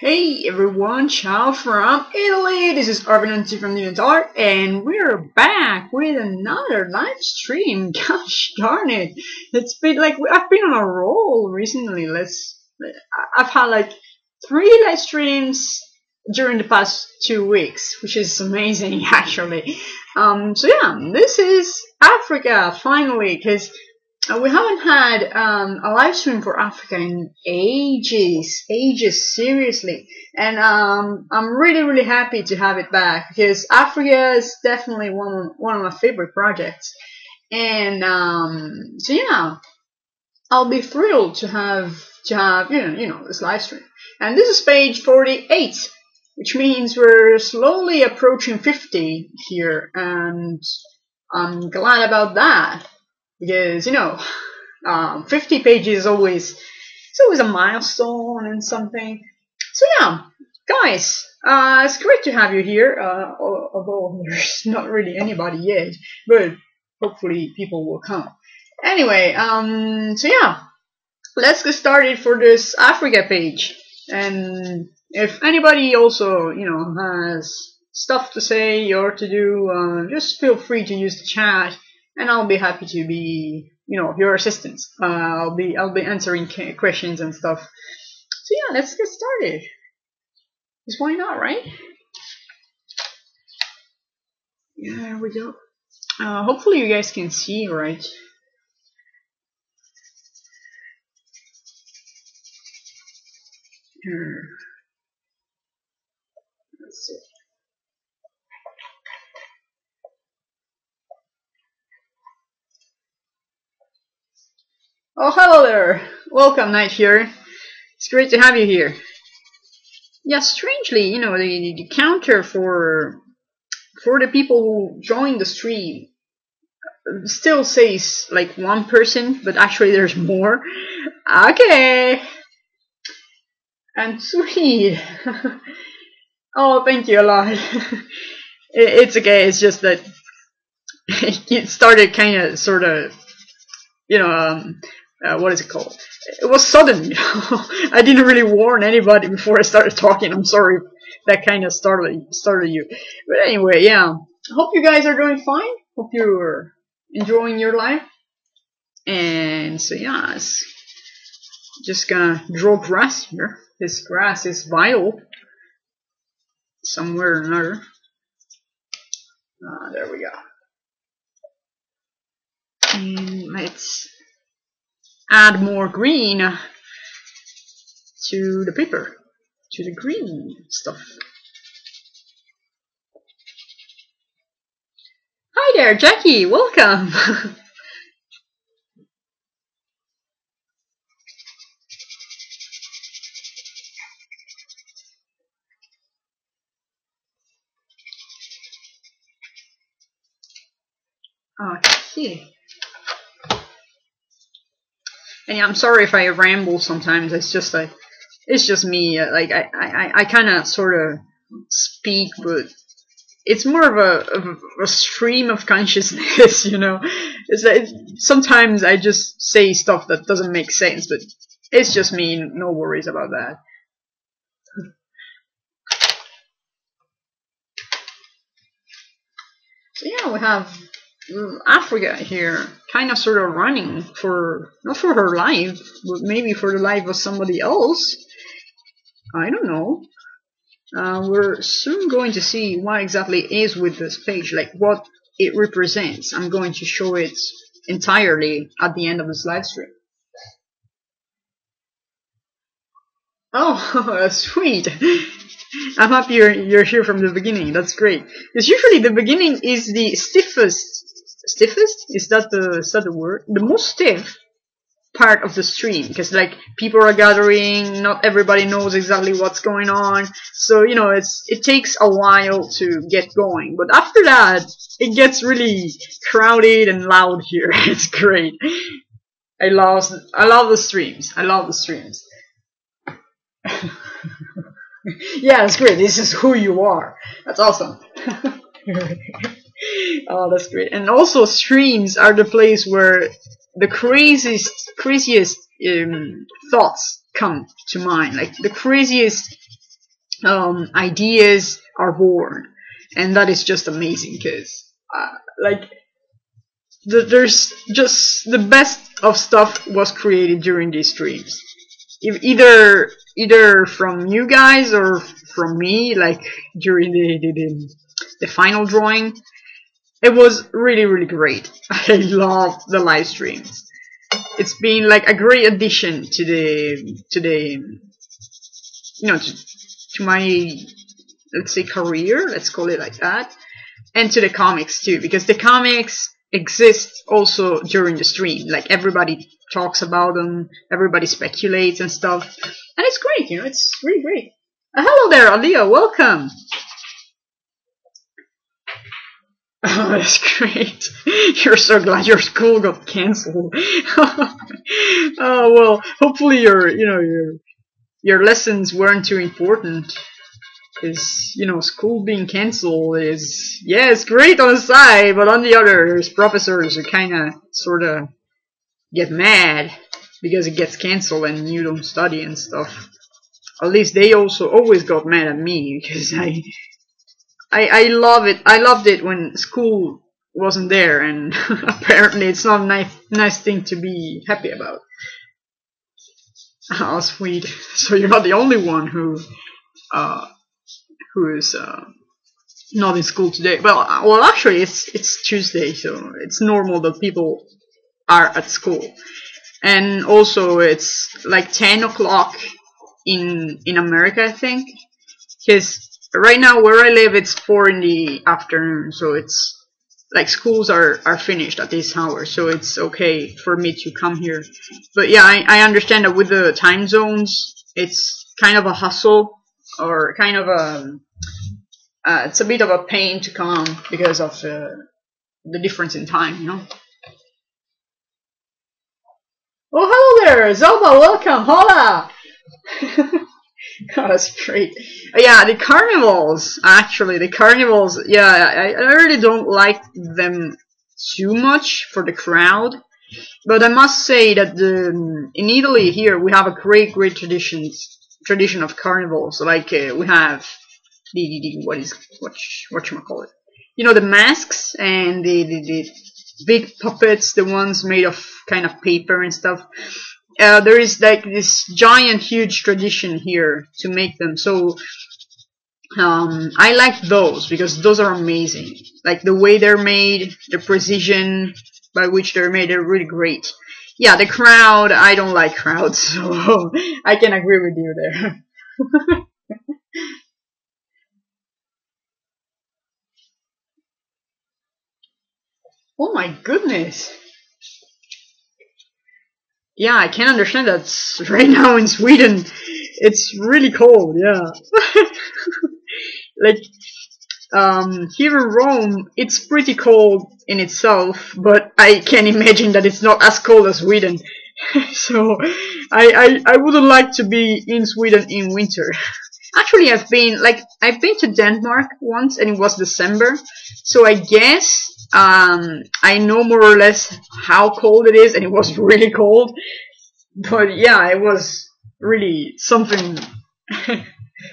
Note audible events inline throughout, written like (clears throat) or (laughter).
Hey everyone, ciao from Italy! This is Arvinanti from the Art, and we're back with another live stream. (laughs) Gosh darn it! It's been like, I've been on a roll recently. Let's, I've had like three live streams during the past two weeks, which is amazing (laughs) actually. Um, so yeah, this is Africa finally, because we haven't had um, a live stream for Africa in ages, ages, seriously. And um, I'm really, really happy to have it back because Africa is definitely one one of my favorite projects. And um, so yeah, I'll be thrilled to have to have you know you know this live stream. And this is page 48, which means we're slowly approaching 50 here, and I'm glad about that because you know, um, 50 pages is always it's always a milestone and something. So yeah, guys, uh, it's great to have you here. Uh, although there's (laughs) not really anybody yet, but hopefully people will come. Anyway, um, so yeah, let's get started for this Africa page. And if anybody also, you know, has stuff to say or to do, uh, just feel free to use the chat and I'll be happy to be, you know, your assistant. Uh, I'll be, I'll be answering questions and stuff. So yeah, let's get started. Because why not, right? Yeah, there we go. Uh, hopefully you guys can see, right? Here. Let's see. Oh, hello there. Welcome, Night here. It's great to have you here. Yeah, strangely, you know, the, the counter for for the people who join the stream still says like one person, but actually there's more. Okay. And sweet. (laughs) oh, thank you a lot. (laughs) it's okay. It's just that (laughs) it started kind of, sort of, you know, um, uh, what is it called? It was sudden. (laughs) I didn't really warn anybody before I started talking. I'm sorry that kind of startled startled you. But anyway, yeah. Hope you guys are doing fine. Hope you're enjoying your life. And so yeah, it's just gonna draw grass here. This grass is vital somewhere or another. Ah, there we go. And let's add more green to the paper, to the green stuff. Hi there, Jackie, welcome! (laughs) okay. And I'm sorry if I ramble sometimes. It's just like it's just me. Like I I, I kind of sort of speak, but it's more of a, of a stream of consciousness, (laughs) you know. It's like sometimes I just say stuff that doesn't make sense, but it's just me. No worries about that. So yeah, we have Africa here, kind of sort of running for, not for her life, but maybe for the life of somebody else. I don't know. Uh, we're soon going to see what exactly is with this page, like what it represents. I'm going to show it entirely at the end of this live stream. Oh, (laughs) sweet. I'm happy you're, you're here from the beginning. That's great. Because usually the beginning is the stiffest stiffest is that the is that the word. The most stiff part of the stream because like people are gathering not everybody knows exactly what's going on. So you know it's it takes a while to get going. But after that it gets really crowded and loud here. (laughs) It's great. I love i love the streams. I love the streams. (laughs) Yeah it's great. This is who you are. That's awesome (laughs) oh, that's great. And also, streams are the place where the craziest, craziest um, thoughts come to mind. Like the craziest um, ideas are born, and that is just amazing because uh, like the, there's just the best of stuff was created during these streams. If either either from you guys or from me, like during the the, the, the final drawing, it was really really great. (laughs) I love the live streams. It's been like a great addition to the to the you know to, to my let's say career, let's call it like that, and to the comics too, because the comics exist also during the stream. Like everybody talks about them, everybody speculates and stuff, and it's great. You know, it's really great. Uh, hello there, Alia. Welcome. Oh, that's great. (laughs) You're so glad your school got cancelled. (laughs) oh well, hopefully your you know your your lessons weren't too important. Because you know school being cancelled is yeah it's great on the side, but on the other there's professors who kind of sort of get mad because it gets cancelled and you don't study and stuff. At least they also always got mad at me because I I, I love it. I loved it when school wasn't there, and (laughs) apparently it's not a nice nice thing to be happy about. (laughs) Oh, sweet. (laughs) So you're not the only one who uh, who is uh, not in school today. Well, uh, well, actually, it's it's Tuesday, so it's normal that people are at school, and also it's like ten o'clock in in America, I think, because right now where I live it's four in the afternoon, so it's like schools are are finished at this hour, so it's okay for me to come here. But yeah, I, I understand that with the time zones, it's kind of a hustle or kind of a uh, it's a bit of a pain to come because of uh, the difference in time, you know. Oh, hello there, Zelda. Welcome. Hola. (laughs) (laughs) oh, that's great. Yeah, the carnivals, actually, the carnivals, yeah, I, I really don't like them too much for the crowd. But I must say that the, in Italy here we have a great, great traditions, tradition of carnivals. Like uh, we have the, the what is what what you call it? You know the masks and the, the, the big puppets, the ones made of kind of paper and stuff uh, there is like this giant, huge tradition here to make them. So um, I like those because those are amazing. Like the way they're made, the precision by which they're made, they're really great. Yeah, the crowd, I don't like crowds, (laughs) so I can agree with you there. (laughs) oh my goodness yeah, I can't understand that (laughs) right now in Sweden it's really cold, yeah. (laughs) like um, here in Rome it's pretty cold in itself, but I can imagine that it's not as cold as Sweden. (laughs) so I, I I wouldn't like to be in Sweden in winter. Actually, I've been like I've been to Denmark once, and it was December. So I guess um, I know more or less how cold it is, and it was (laughs) really cold. But yeah, it was really something, (laughs)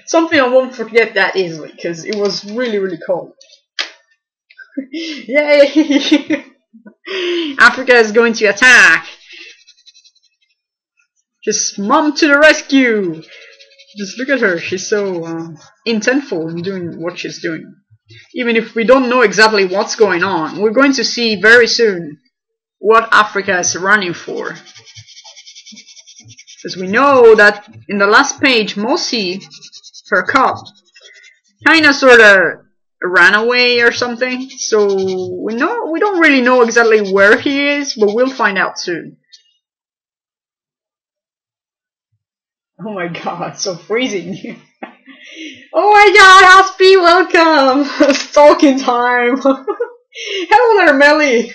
something I won't forget that easily, because it was really, really cold. (laughs) Yay! Africa is going to attack! Just mom to the rescue! Just look at her, she's so uh, intentful in doing what she's doing even if we don't know exactly what's going on. We're going to see very soon what Africa is running for. Because we know that in the last page, Mosi, her cub, kinda sorta ran away or something. So we know we don't really know exactly where he is, but we'll find out soon. Oh my god, so freezing. (laughs) Oh my god, Aspie, welcome! (laughs) Stalking time! (laughs) Hello there, Melly!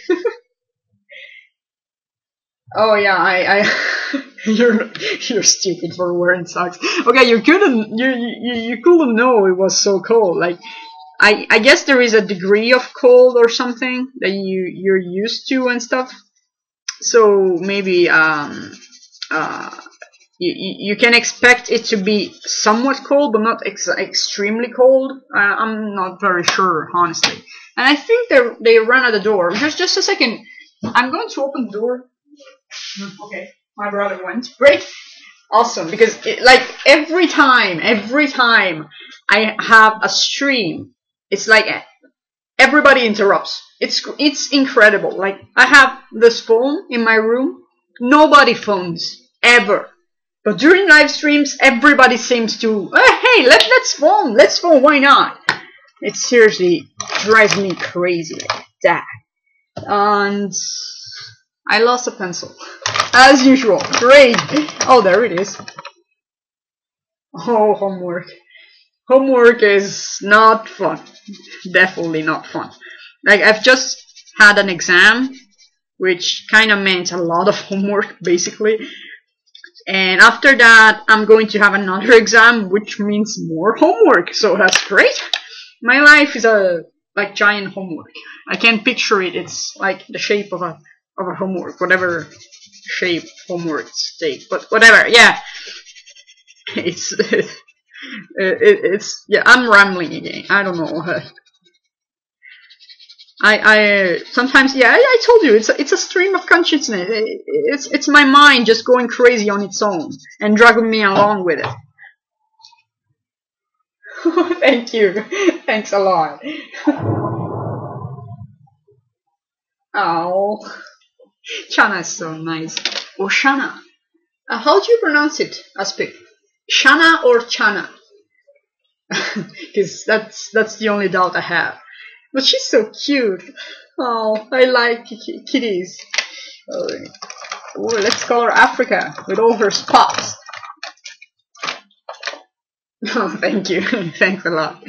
(laughs) oh yeah, I, I you're you're stupid for wearing socks. Okay, you couldn't you, you you couldn't know it was so cold. Like I I guess there is a degree of cold or something that you you're used to and stuff. So maybe um uh you, you, can expect it to be somewhat cold, but not ex extremely cold. Uh, I'm not very sure, honestly. And I think they they ran at the door. Just just a second. I'm going to open the door. Okay, my brother went. Great, awesome. Because it, like every time, every time I have a stream, it's like everybody interrupts. It's it's incredible. Like I have this phone in my room. Nobody phones ever but during live streams, everybody seems to, oh, hey, let, let's phone, let's phone, why not? It seriously drives me crazy like that. And I lost a pencil. As usual. Great. Oh, there it is. Oh, homework. Homework is not fun. Definitely not fun. Like, I've just had an exam, which kind of meant a lot of (laughs) homework, basically. And after that, I'm going to have another (laughs) exam, which means more homework. So that's great. My life is a like giant homework. I can't picture it. It's like the shape of a of a homework, whatever shape homeworks take. But whatever, yeah. (laughs) It's (laughs) it, it, it's yeah. I'm rambling again. I don't know. I, I sometimes yeah I, I, told you it's a, it's a stream of consciousness. It's it's my mind just going crazy on its own and dragging me along with it. (laughs) Thank you. Thanks a lot. (laughs) Oh. Chana is so nice. Or Shana uh, how do you pronounce it Aspic Shana or Chana? (laughs) Because that's that's the only doubt I have but she's so cute. Oh, I like kitties. Oh, let's call her Africa with all her spots. (laughs) Oh, thank you. (laughs) Thanks a lot.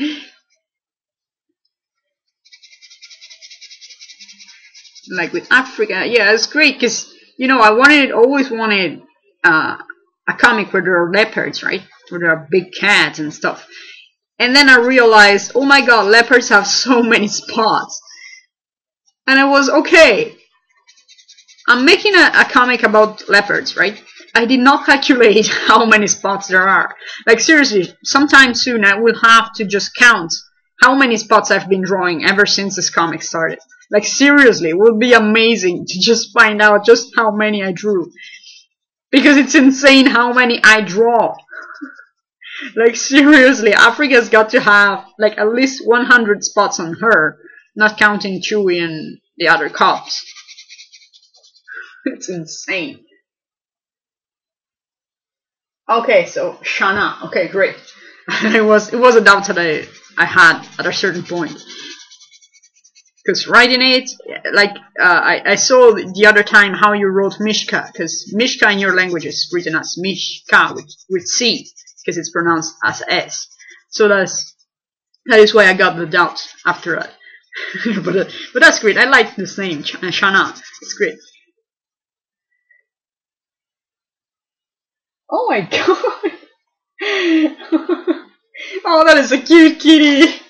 Like with Africa, yeah, it's great because you know I wanted, always wanted uh, a comic where there are leopards, right? Where there are big cats and stuff. And then I realized, oh my god, leopards have so (laughs) many spots. And I was, okay, I'm making a, a comic about leopards, right? I did not (laughs) calculate how many spots there are. Like seriously, sometime soon I will have to just count how many spots I've been drawing ever since this comic started. Like seriously, it would be amazing to just find out just how many I drew. Because it's insane how many I draw. Like seriously, Africa's got to have like at least 100 spots on her, not counting Chui and the other cops. (laughs) it's insane. Okay, so Shana. Okay, great. (laughs) it was it was a doubt that I I had at a certain point. Because writing it, like uh, I, I saw the other time how you wrote Mishka, because Mishka in your language is written as Mishka with, with C because it's pronounced as S. So that's that is why I got the doubt after that. (laughs) but uh, but that's great. I like this name, Ch uh, Shana. It's great. Oh my (laughs) god! (laughs) oh, that is a cute kitty.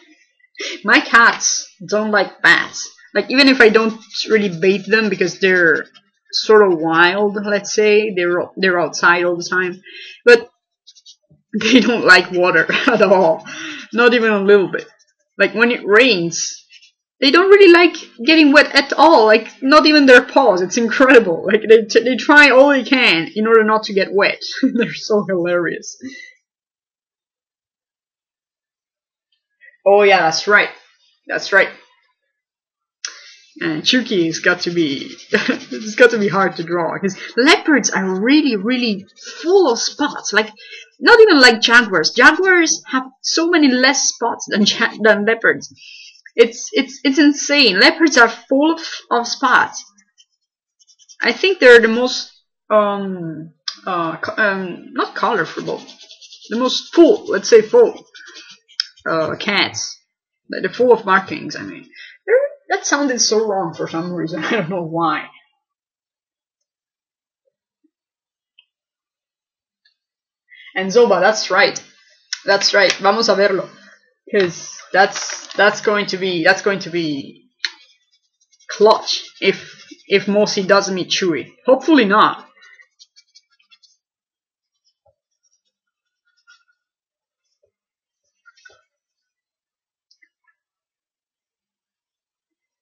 My cats don't like bats. Like even if I don't really bathe them because they're sort of wild, let's say they're they're outside all the time. But (laughs) they don't like water (laughs) at all. Not even a little bit. Like when it rains, they don't really like getting wet at all. Like not even their paws. It's incredible. (laughs) Like they they try all they can in order not to get wet. They're so hilarious. Oh yeah, that's right. That's right. And Chuki has got to be it's got to be hard to draw because leopards are really really full of spots. Like not even like jaguars. Jaguars have so many less spots than than leopards. It's it's it's insane. Leopards are full of, of spots. I think they're the most um uh um not colorful, the most full. Let's say full uh cats. They're full of markings. I mean, that sounded so wrong for some reason. (laughs) I don't know why. And Zoba, that's right. That's right. Vamos a verlo. Cause that's that's going to be that's going to be clutch if if Mosi does meet Chui. Hopefully not.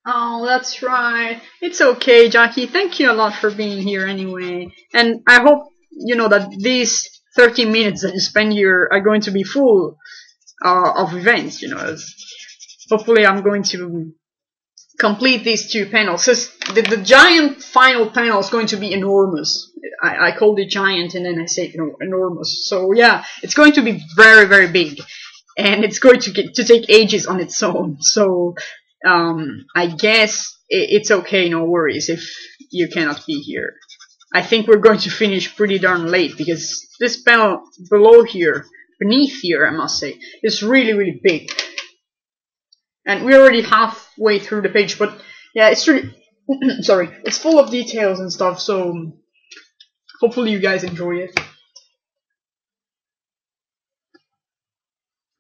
Oh, that's right. It's okay, Jackie. Thank you a lot for being here anyway. And I hope, you know, that these 30 minutes that you spend here are going to be full uh, of events. You know, hopefully I'm going to complete these two panels. Cause the, the giant final panel is going to be enormous. I, I called it giant and then I said you know, enormous. So yeah, it's going to be very very big, and it's going to get to take ages on its own. So um, I guess it's okay, no worries if you cannot be here. I think we're going to finish pretty darn late because this panel below here, beneath here, I must say, is really, really big. And we're already halfway through the page, but yeah, it's really, (clears throat) sorry, it's full of details and stuff, so hopefully you guys enjoy it.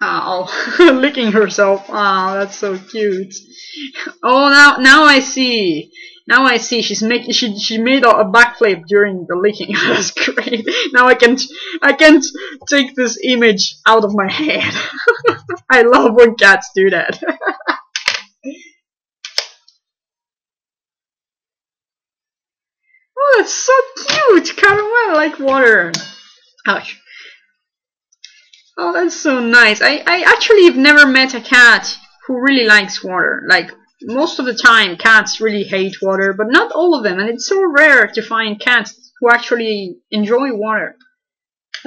Ah, oh, (laughs) licking herself. Oh, that's so cute. Oh, now now I see. Now I see. She's making she she made a, backflip during the licking. (laughs) that's great. Now I can't I can't take this image out of my head. (laughs) I love when cats do that. (laughs) oh, that's so cute. Caramel like water. Ouch. Oh, that's so nice. I, I actually have never met a cat who really likes water. Like, most of the time, cats really hate water, but not all of them. And it's so rare to find cats who actually enjoy water. (sighs)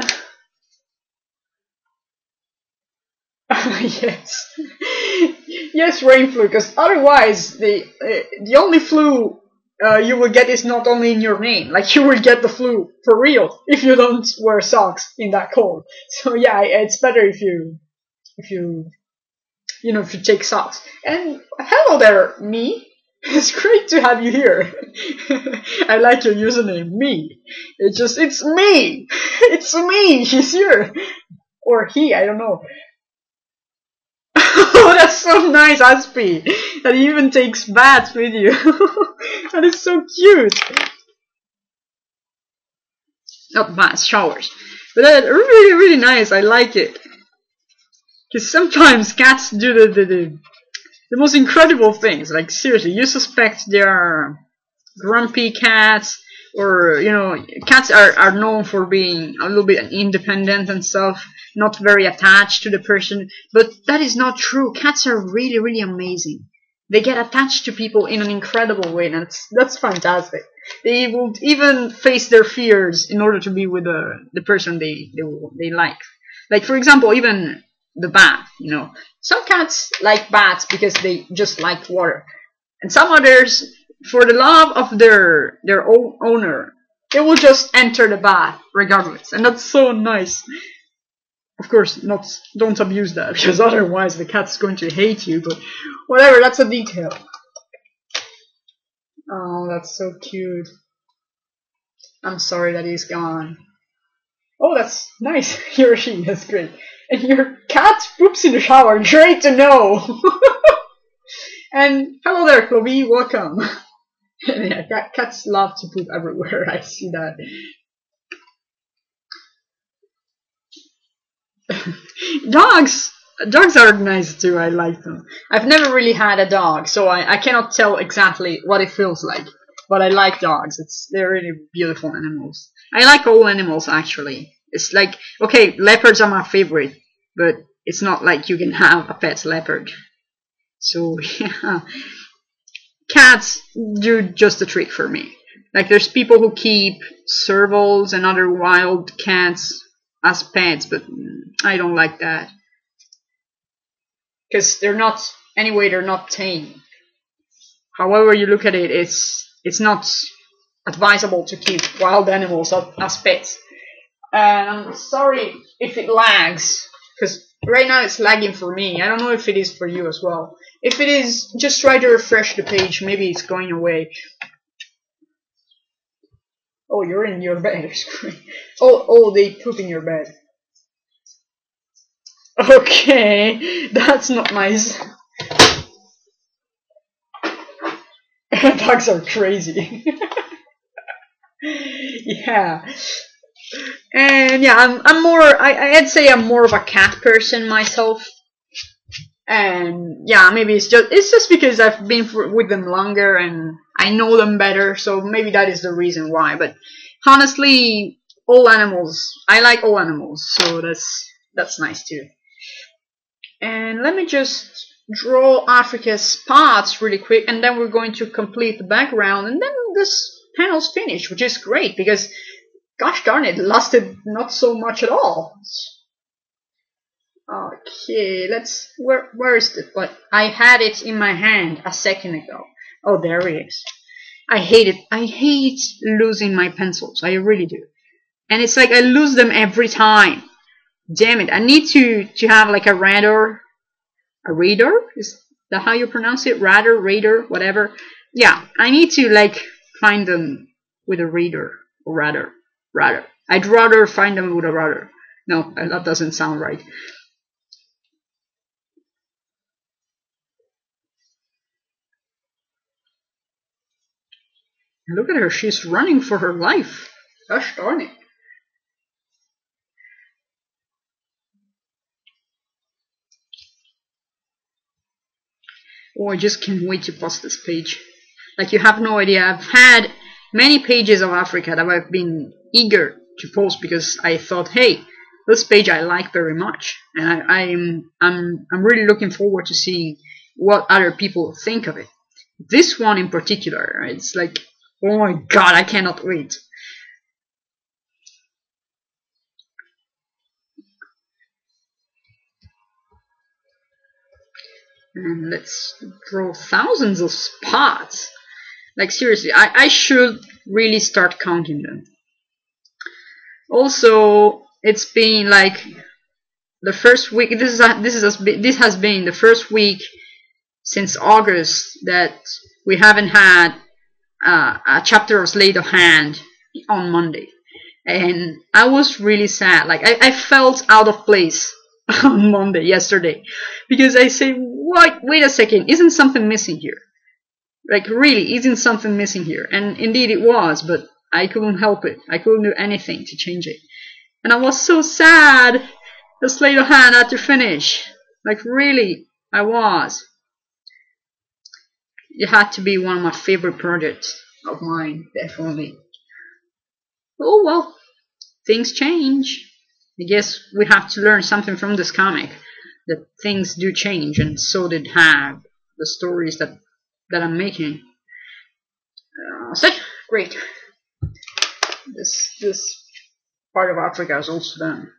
(laughs) yes. (laughs) yes, rain flu, because otherwise, the, uh, the only flu uh, you will get is not only in your name. Like you will get the flu for real (laughs) if you don't wear socks in that cold. So yeah, it's better if you if you you know if you take socks. And hello there, me. (laughs) It's great to have you here. (laughs) I like your username, me. It's just it's me. (laughs) It's me. He's here. Or he, I don't know. oh, that's so nice, Aspie. That he even takes baths with you. that is so cute. Not baths, showers. But that's really, really nice. I like it. Because sometimes cats do the, the, the, the most incredible things. Like, seriously, you suspect they are grumpy cats, or, you know, cats are, are known for being a little bit independent and stuff not very attached to the person, but that is not true. Cats are really, really amazing. They get attached to people in an incredible way, and that's, that's fantastic. They will even face their fears in order to be with the, the person they, they, they like. Like, for example, even the bath, you know. Some cats like baths because they just like water. And some others, for the love of their, their own owner, they will just enter the bath regardless. And that's so nice. Of course, not don't abuse that because (laughs) otherwise the cat's going to hate you. But whatever, that's a detail. Oh, that's so cute. I'm sorry that he's gone. Oh, that's nice, (laughs) Hiroshi. That's great. (laughs) And your cat poops in the shower. Great to know. (laughs) and hello there, Chloe. Welcome. (laughs) yeah, cats love to poop everywhere. I see that. dogs dogs are nice too i like them i've never really had a dog so I, I cannot tell exactly what it feels like but i like dogs it's they're really beautiful animals i like all animals actually it's like okay leopards are my favorite but it's not like you can have a pet leopard so (laughs) yeah cats do just a trick for me like there's people who keep servals and other wild cats as pets, but I don't like that. Because they're not, anyway, they're not tame. However you look at it, it's, it's not advisable to keep wild animals as pets. And I'm sorry if it lags, because right now it's lagging for me. I don't know if it is for you as well. If it is, just try to refresh the page. Maybe it's going away. Oh, you're in your bed. (laughs) oh, oh, they poop in your bed. Okay, (laughs) that's not nice. (laughs) Dogs are crazy. yeah. And yeah, I'm I'm more I I'd say I'm more of a cat person myself. and yeah, maybe it's just it's just because I've been with them longer and I know them better, so maybe that is the reason why. But honestly, all animals, I like all animals, so that's that's nice too. And let me just draw Africa's parts really quick, and then we're going to complete the background, and then this panel's finished, which is great because, gosh darn it, lasted not so much at all. Okay, let's. Where where is it? But I had it in my hand a second ago. Oh, there it is. I hate it. I hate losing my pencils. I really do. And it's like I lose them every time. Damn it! I need to to have like a radar, a reader. Is that how you pronounce it? Radar, radar, whatever. Yeah, I need to like find them with a reader or rather, rather. I'd rather find them with a radar. No, that doesn't sound right. Look at her, she's running for her life. Gosh darn it. Oh, I just can't wait to post this page. Like, you have no idea. I've had many pages of Africa that I've been eager to post because I thought, hey, this page I like very much. And I, I'm, I'm, I'm really looking forward to seeing what other people think of it. This one in particular, it's like Oh my god, I cannot wait. And let's draw thousands of spots. Like seriously, I, I should really start counting them. Also, it's been like the first week. This is a, this is a, this has been the first week since August that we haven't had uh, a chapter of Sleight of Hand on Monday, and I was really sad. Like I, I felt out of place (laughs) on Monday yesterday because I say, "What? Wait a second! Isn't something missing here? Like really, isn't something missing here?" And indeed, it was, but I couldn't help it. I couldn't do anything to change it, and I was so sad. The Sleight of Hand had to finish. Like really, I was it had to be one of my favorite projects of mine, definitely. Oh well, things change. I guess we have to learn something from this comic that things do change, and so did have the stories that that I'm making. Uh, so great. This this part of Africa is also done.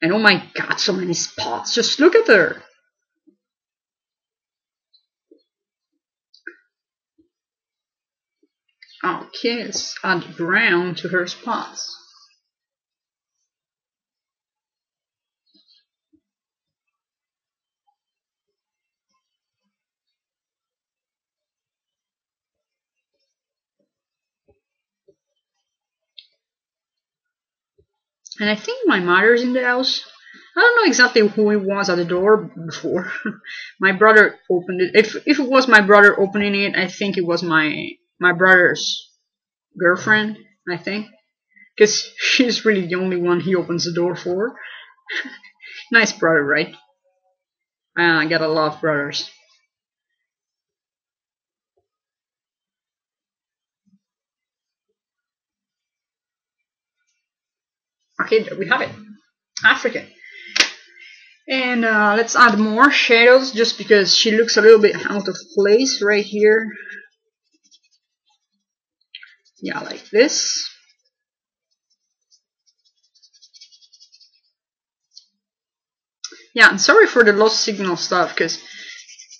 And oh my god, so many spots. Just look at her. Oh, kids add brown to her spots. And I think my mother's in the house. I don't know exactly who it was at the door before. (laughs) my brother opened it. If if it was my brother opening it, I think it was my my brother's girlfriend, I think. Because (laughs) she's really the only one he opens the door for. (laughs) nice brother, right? Uh, I got a lot of brothers. Okay, there we have it. African. And uh, let's add more shadows just because she looks a little bit out of place right here yeah, like this. Yeah, I'm sorry for the lost signal stuff, because,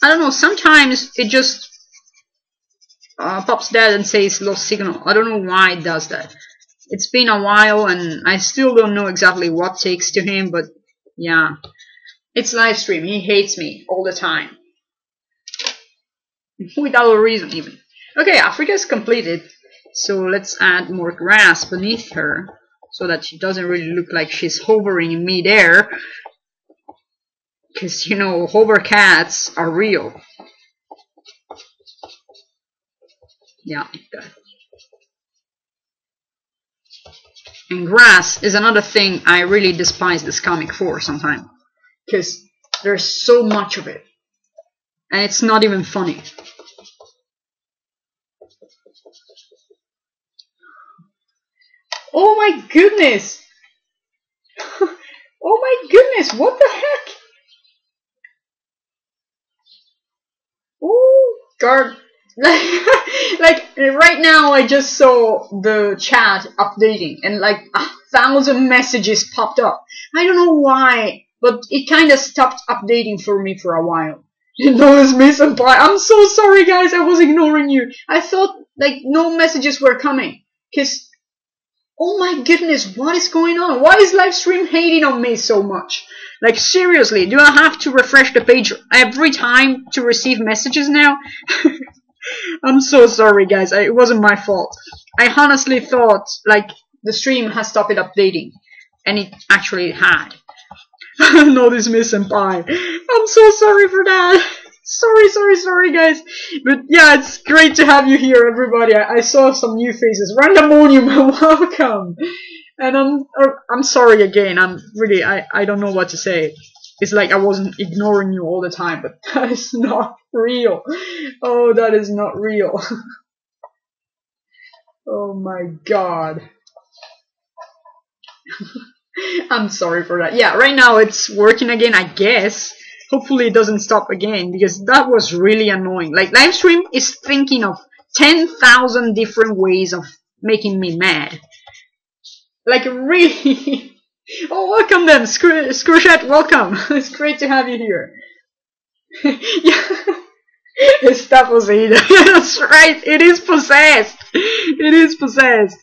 I don't know, sometimes it just uh, pops dead and says lost signal. I don't know why it does that. It's been a while, and I still don't know exactly what takes to him, but yeah. It's live stream. He hates me all the time. Without a reason, even. Okay, Africa is completed. So let's add more grass beneath her so that she doesn't really look like she's hovering in midair. Because, you know, hover cats are real. Yeah, like that. And grass is another thing I really despise this comic for sometimes. Because There's so much of it. And it's not even funny. Oh my goodness! (laughs) oh my goodness, what the heck? Oh, God. (laughs) like, right now I just saw the chat updating and like a thousand messages popped up. I don't know why, but it kind of stopped updating for me for a while. (laughs) You notice me senpai. I'm so sorry guys, I was ignoring you. I thought like no messages were coming. Cause oh my goodness, what is going on? Why is livestream hating on me so much? Like seriously, do I have to refresh the page every time to receive messages now? (laughs) I'm so sorry guys, I, it wasn't my fault. I honestly thought like the stream has stopped updating and it actually had. (laughs) no, this miss senpai. I'm so sorry for that. sorry, sorry, sorry, guys. But yeah, it's great to have you here, everybody. I, I saw some new faces. Randemonium, (laughs) welcome. And I'm uh, I'm sorry again. I'm really I I don't know what to say. It's like I wasn't ignoring you all the time, but (laughs) that is not real. Oh, that is not real. (laughs) oh my god. (laughs) I'm sorry for that. Yeah, right now it's working again, I guess. Hopefully it doesn't stop again because that was really annoying. Like livestream is thinking of 10,000 different ways of making me mad. Like really. (laughs) oh, welcome then, Scr Scrushet, welcome. it's great to have you here. (laughs) yeah. Estamos (laughs) That's right. It is possessed. It is possessed.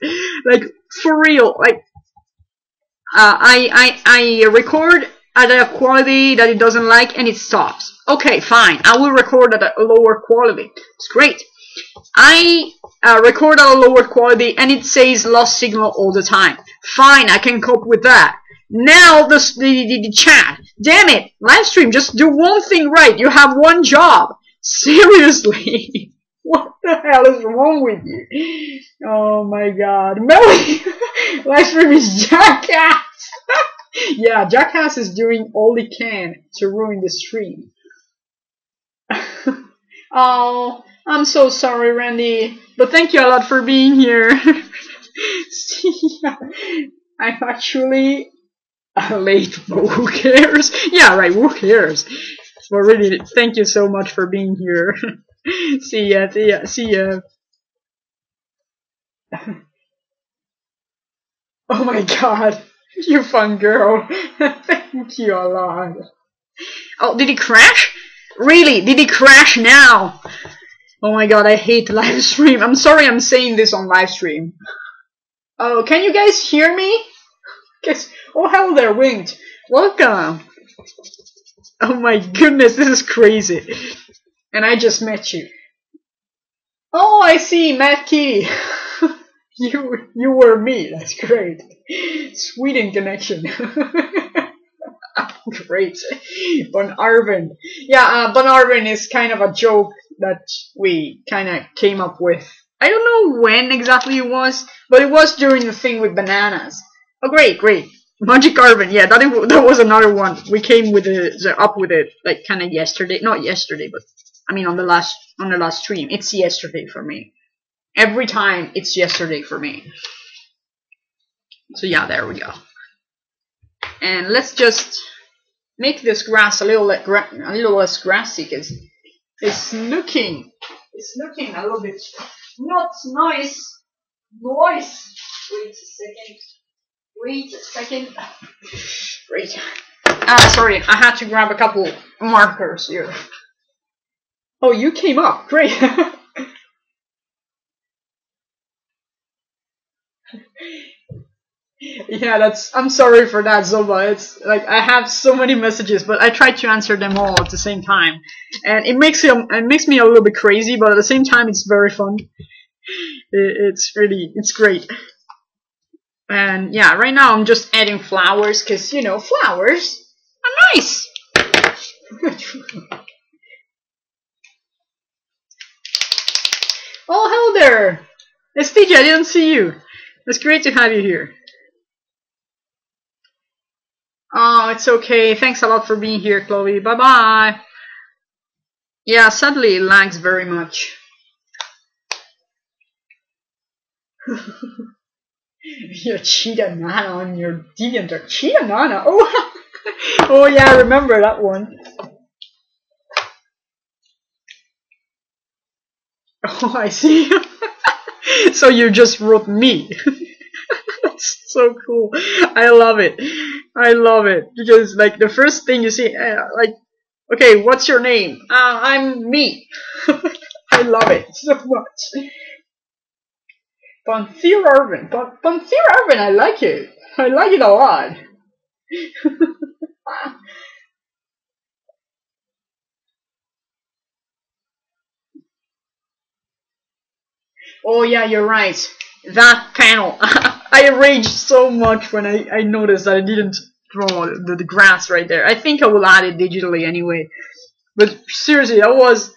Like for real. Like uh, I, I, I record at a quality that it doesn't like and it stops. Okay, fine. I will record at a lower quality. It's great. I uh, record at a lower quality and it says lost signal all the time. Fine, I can cope with that. Now the, the, the, the chat. Damn it, live stream, just do one thing right. You have one job. (laughs) Seriously. what the hell is wrong with you? Oh my god. Melly! (laughs) live stream is jackass! (laughs) yeah, Jackass is doing all he can to ruin the stream. oh, I'm so sorry, Randy. But thank you a lot for being here. I'm actually (laughs) late, who cares? Yeah, right, who cares? But really, thank you so much for being here. (laughs) see ya, see ya, see ya. (laughs) oh my god. You fun girl. Thank you a lot. Oh, did he crash? Really? Did he crash now? Oh my god, I hate live stream. I'm sorry I'm saying this on live stream. Oh, can you guys hear me? Oh, hello there, Winged. Welcome. Oh my goodness, this is crazy. And I just met you. Oh, I see, Matt Key. (laughs) you, you were me. That's great. Sweden connection. (laughs) Great. Bon Arven. Yeah, uh, Bon Arven is kind of a joke that we kind of came up with. I don't know when exactly it was, but it was during the thing with bananas. Oh, great, great. Magic Arven, yeah, that, that was another one. We came with the up with it, like, kind of yesterday. Not yesterday, but, I mean, on the last, on the last stream. It's yesterday for me. Every time, it's yesterday for me. So yeah, there we go. And let's just make this grass a little, a little less grassy because it's looking, it's looking a little bit not nice. Noise. Wait a second. Wait a second. Great. Ah, sorry, I had to grab a couple markers here. Oh, you came up. Great. (laughs) yeah, that's. I'm sorry for that, Zoba. It's like I have so many messages, but I try to answer them all at the same time, and it makes it, it makes me a little bit crazy, but at the same time, it's very fun. it's really, it's great. And yeah, right now I'm just adding flowers because you know flowers are nice. (laughs) oh, hello there. It's DJ. I didn't see you. It's great to have you here. Oh, it's okay. Thanks a lot for being here, Chloe. Bye bye. Yeah, sadly it lags very much. (laughs) your cheetah nana on your deviant cheetah nana. Oh, (laughs) oh yeah, I remember that one. Oh, I see. (laughs) so you just wrote me. That's so cool. I love it. I love it because like the first thing you see, uh, like, okay, what's your name? Uh, I'm me. I love it so much. Bonthir Irvin. Bon Bonthir Irvin, I like it. I like it a lot. (laughs) oh yeah, you're right. That panel. (laughs) I raged so much when I, I noticed that I didn't draw the, the grass right there. I think I will add it digitally anyway. But seriously, that was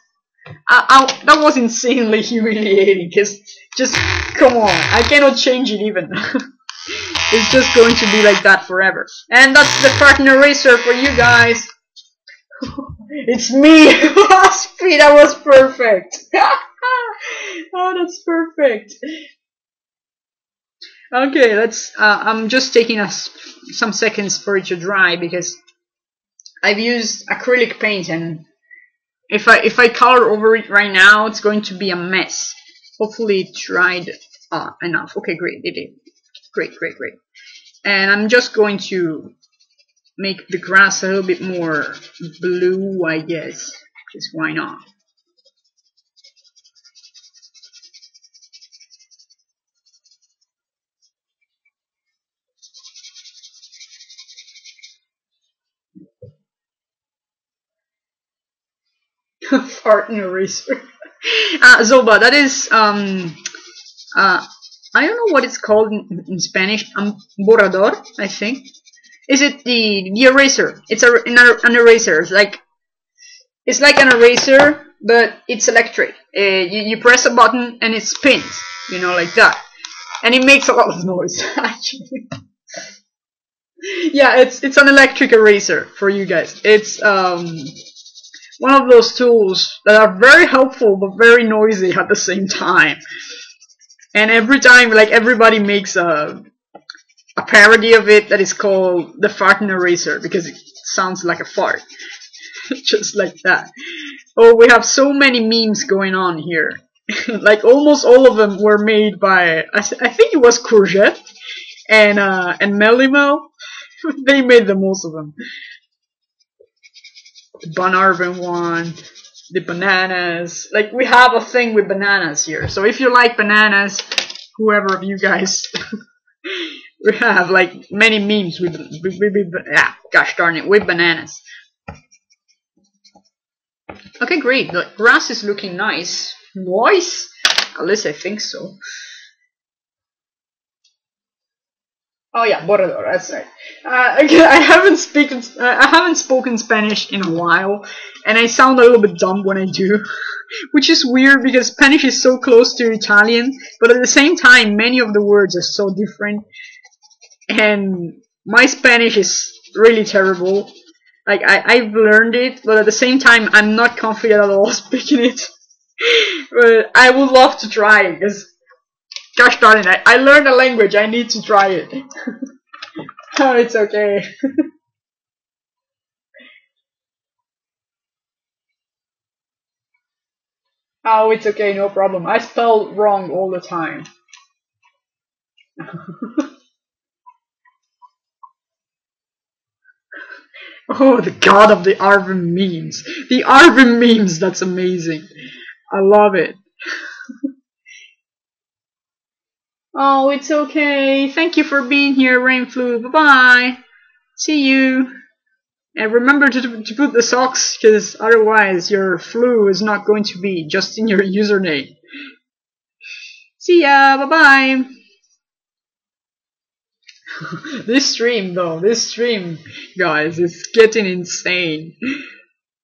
I, I, that was insanely humiliating. Cause just come on, I cannot change it even. (laughs) it's just going to be like that forever. And that's the partner racer for you guys. (laughs) it's me. (laughs) Speed, that was perfect. oh, that's perfect. Okay, let's. Uh, I'm just taking us some seconds for it to dry because I've used acrylic paint and if I if I color over it right now, it's going to be a mess. Hopefully it dried uh, enough. Okay, great, it did. Great, great, great. And I'm just going to make the grass a little bit more blue, I guess. Because why not? Fart eraser. uh, Zoba, that is, um, uh, I don't know what it's called in, in Spanish. Um, borrador, I think. Is it the, the eraser? It's a, an, an eraser. It's like, it's like an eraser, but it's electric. Uh, you, you press a button and it spins, you know, like that. And it makes a lot of noise, (laughs) actually. yeah, it's, it's an electric eraser for you guys. It's, um, one of those tools that are very helpful but very noisy at the same time. And every time, like everybody makes a a parody of it that is called the farting eraser because it sounds like a fart, (laughs) just like that. Oh, we have so many memes going on here. (laughs) like almost all of them were made by I, I think it was Courgette and uh, and Melimo. (laughs) they made the most of them the Arven one, the bananas. Like we have a thing with bananas here. So if you like bananas, whoever of you guys, (laughs) we have like many memes with, with, with, with ah, gosh darn it, with bananas. Okay, great. The grass is looking nice. Nice? At least I think so. Oh yeah, Borrador. That's right. Uh, again, I haven't spoken uh, I haven't spoken Spanish in a while, and I sound a little bit dumb when I do, (laughs) which is weird because Spanish is so close to Italian, but at the same time, many of the words are so different, and my Spanish is really terrible. Like I, I've learned it, but at the same time, I'm not confident at all (laughs) speaking it. (laughs) but I would love to try because Gosh darn it, I, I learned a language, I need to try it. (laughs) oh, it's okay. (laughs) oh, it's okay, no problem. I spell wrong all the time. (laughs) oh, the god of the Arven memes. The Arven memes, that's amazing. I love it. Oh, it's okay. Thank you for being here, Rainflu. Bye-bye. See you. And remember to, to put the socks, because otherwise your flu is not going to be just in your (laughs) username. See ya. Bye-bye. (laughs) this stream, though, this stream, guys, is getting insane.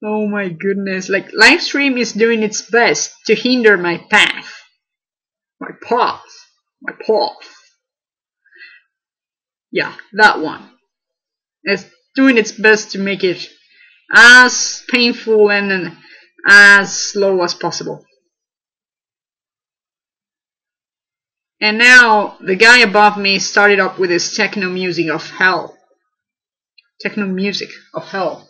Oh my goodness. Like, live stream is doing its best to hinder my path. My path my path. Yeah, that one. It's doing its best to make it as painful and as slow as possible. And now the guy above me started up with his techno music of hell. Techno music of hell.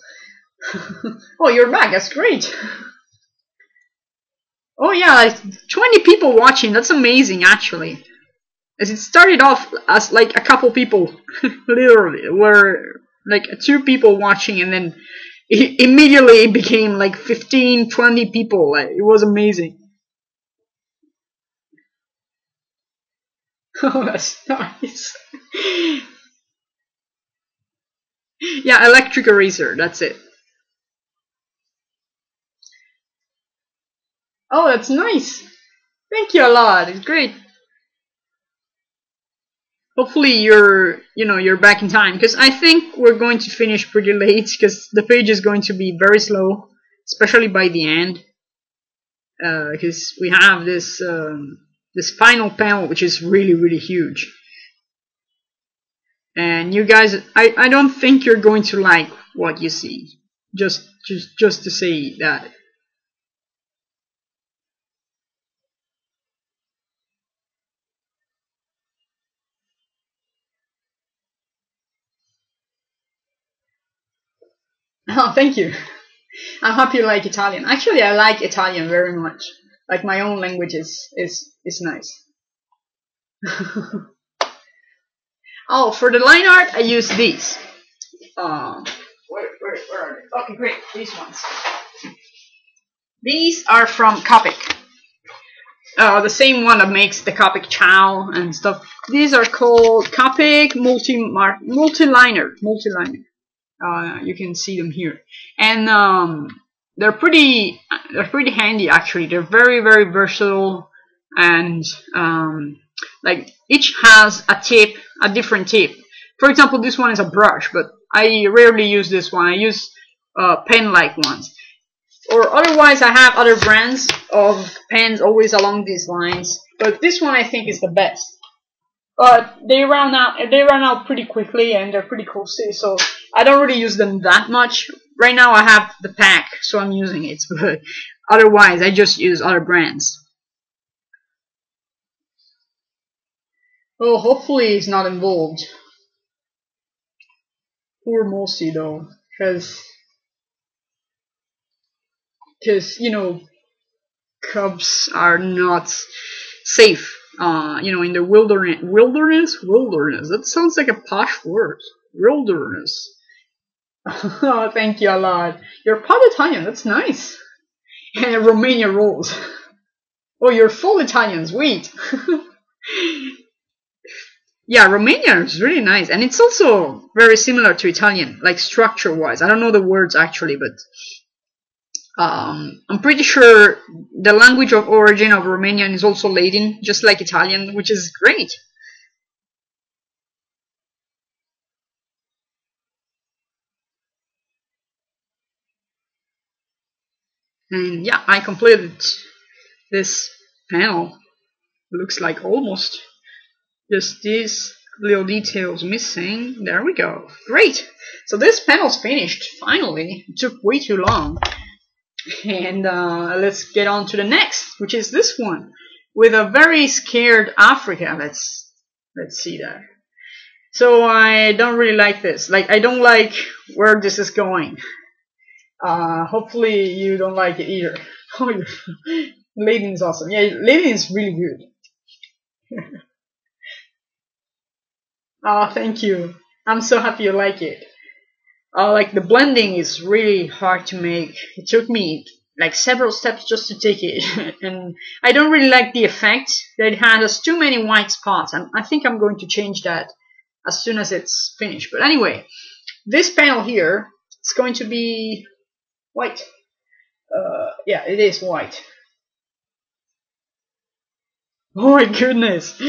(laughs) oh, you're back. That's great. (laughs) Oh yeah, 20 people watching. That's amazing, actually. As it started off as like a couple people, (laughs) literally, were like two people watching, and then it immediately became like 15, 20 people. Like, it was amazing. (laughs) Oh, that's nice. (laughs) yeah, electric eraser. That's it. Oh, that's nice. Thank you a lot. It's great. Hopefully you're, you know, you're back in time because I think we're going to finish pretty late because the page is going to be very slow, especially by the end. Because uh, we have this um, this final panel which is really really huge, and you guys, I I don't think you're going to like what you see. Just just just to say that. Oh, (laughs) thank you. I'm happy you like Italian. Actually, I like Italian very much. Like my own language is is is nice. (laughs) oh, for the line art, I use these. Um, where, where, where are they? Okay, great. These ones. These are from Copic. Uh, the same one that makes the Copic Ciao and stuff. These are called Copic multi multi-liner. Multi-liner. Uh, you can see them here, and um, they're pretty they're pretty handy actually. They're very very versatile, and um, like each has a tip, a different tip. For example, this one is a brush, but I rarely use this one. I use uh, pen-like ones. Or otherwise, I have other brands of pens always along these lines. But this one I think is the best. But they run out. They run out pretty quickly, and they're pretty costly. So I don't really use them that much. Right now I have the pack, so I'm using it, (laughs) but otherwise I just use other brands. Oh, hopefully he's not involved. Poor Mosi though, because, because you know, cubs are not safe. Uh, you know, in the wilderness, wilderness, wilderness. That sounds like a posh word. Wilderness. (laughs) oh, thank you a lot. You're part Italian. That's nice. And Romania rules. (laughs) Oh, you're full Italian. Sweet. (laughs) yeah, Romania is really nice, and it's also very similar to Italian, like structure-wise. I don't know the words actually, but um, I'm pretty sure the language of origin of Romanian is also Latin, just like Italian, which is great. And yeah, I completed this panel. Looks like almost just these little details missing. There we go. Great! So this panel's finished, finally. It took way too long. And uh, let's get on to the next, which is this one. With a very scared Africa. Let's let's see that. So I don't really like this. Like I don't like where this is going. Uh, hopefully you don't like it either. (laughs) Oh, Laden is (laughs) awesome. Yeah, Laden is really good. (laughs) oh, thank you. I'm so happy you like it. Uh, like the blending is really hard to make. It took me like several steps just to take it, (laughs) and I don't really like the effect that it has too many white spots. And I think I'm going to change that as soon as it's finished. But anyway, this panel here is going to be white. Uh, yeah, it is white. (laughs) Oh my goodness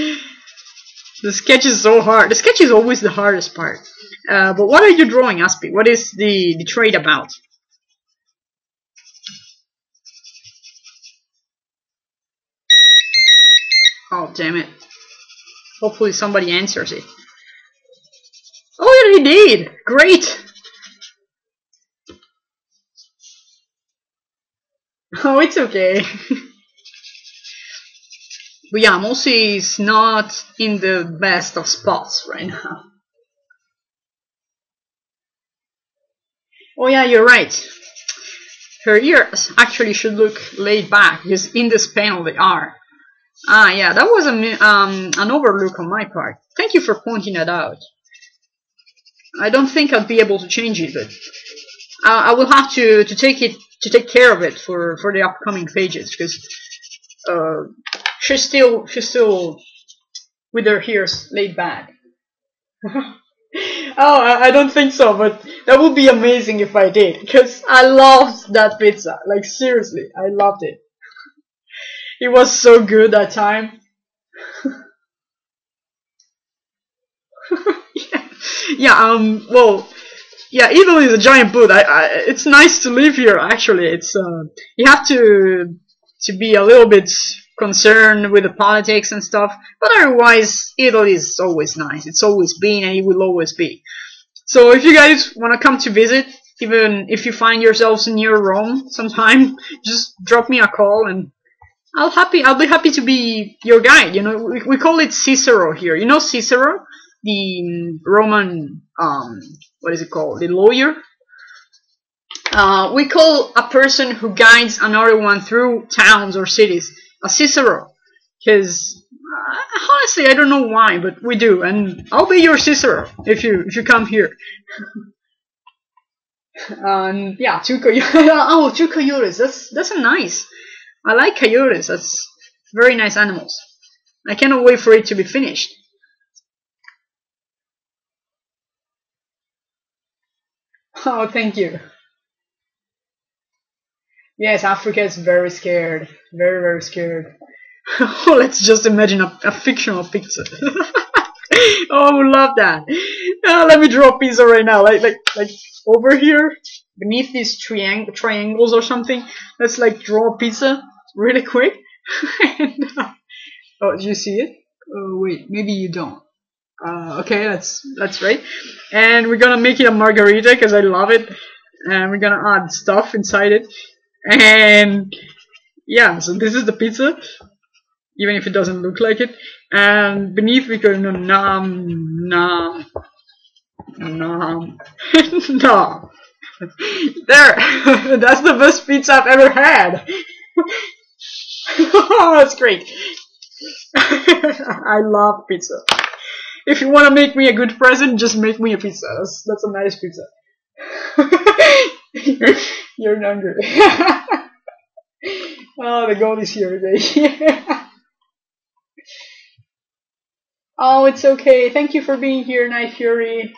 the sketch is so hard. The sketch is always the hardest part. Uh, but what are you drawing, Aspi? What is the, the trade about? Oh, damn it. Hopefully somebody answers it. Oh, yeah, he did! Great! (laughs) Oh, it's okay. (laughs) but yeah, Mosi is not in the best of spots right now. Oh yeah, you're right. Her ears actually should look laid back because in this panel they are. Ah, yeah, that was a, um, an overlook on my part. Thank you for pointing that out. I don't think I'll be able to change it, but I, I will have to, to take it to take care of it for, for the upcoming pages because uh, she's still she's still with her ears laid back. (laughs) Oh, I, I don't think so, but that would be amazing if I did, because I loved that pizza. Like, seriously, I loved it. It was so good that time. yeah. (laughs) yeah, um, well, yeah, Italy is a giant boot. I, I, it's nice to live here, actually. It's, uh, you have to, to be a little bit concerned with the politics and stuff. But otherwise, Italy is always nice. It's always been and it will always be. So if you guys want to come to visit, even if you find yourselves near Rome sometime, (laughs) just drop me a call and I'll happy I'll be happy to be your guide. You know, we, we call it Cicero here. You know Cicero, the Roman um what is it called? The lawyer. Uh, we call a person who guides another one through towns or cities a Cicero. Because uh, honestly, I don't know why, but we do, and I'll be your Cicero if you if you come here. (laughs) um, yeah, two coyotes. (laughs) oh, two coyotes. That's that's nice. I like coyotes. That's very nice animals. I cannot wait for it to be finished. (laughs) Oh, thank you. Yes, Africa is very scared. Very, very scared. oh, (laughs) let's just imagine a, a fictional pizza. (laughs) oh, I would love that. Uh, let me draw a pizza right now. Like, like, like over here, beneath these triang triangles or something. Let's like draw a pizza really quick. (laughs) and, uh, oh, do you see it? Oh, wait, maybe you don't. Uh, okay, that's that's right. And we're gonna make it a margarita because I love it. And we're gonna add stuff inside it and yeah, so this is the pizza, even if it doesn't look like it. And beneath we go no nom nom nom nom. (laughs) There, (laughs) that's the best pizza I've ever had. (laughs) oh, that's great. I love pizza. If you want to make me a good present, just make me a pizza. That's, that's a nice pizza. You're hungry. (laughs) oh, the gold is here today. (laughs) oh, it's okay. Thank you for being here, Night Fury.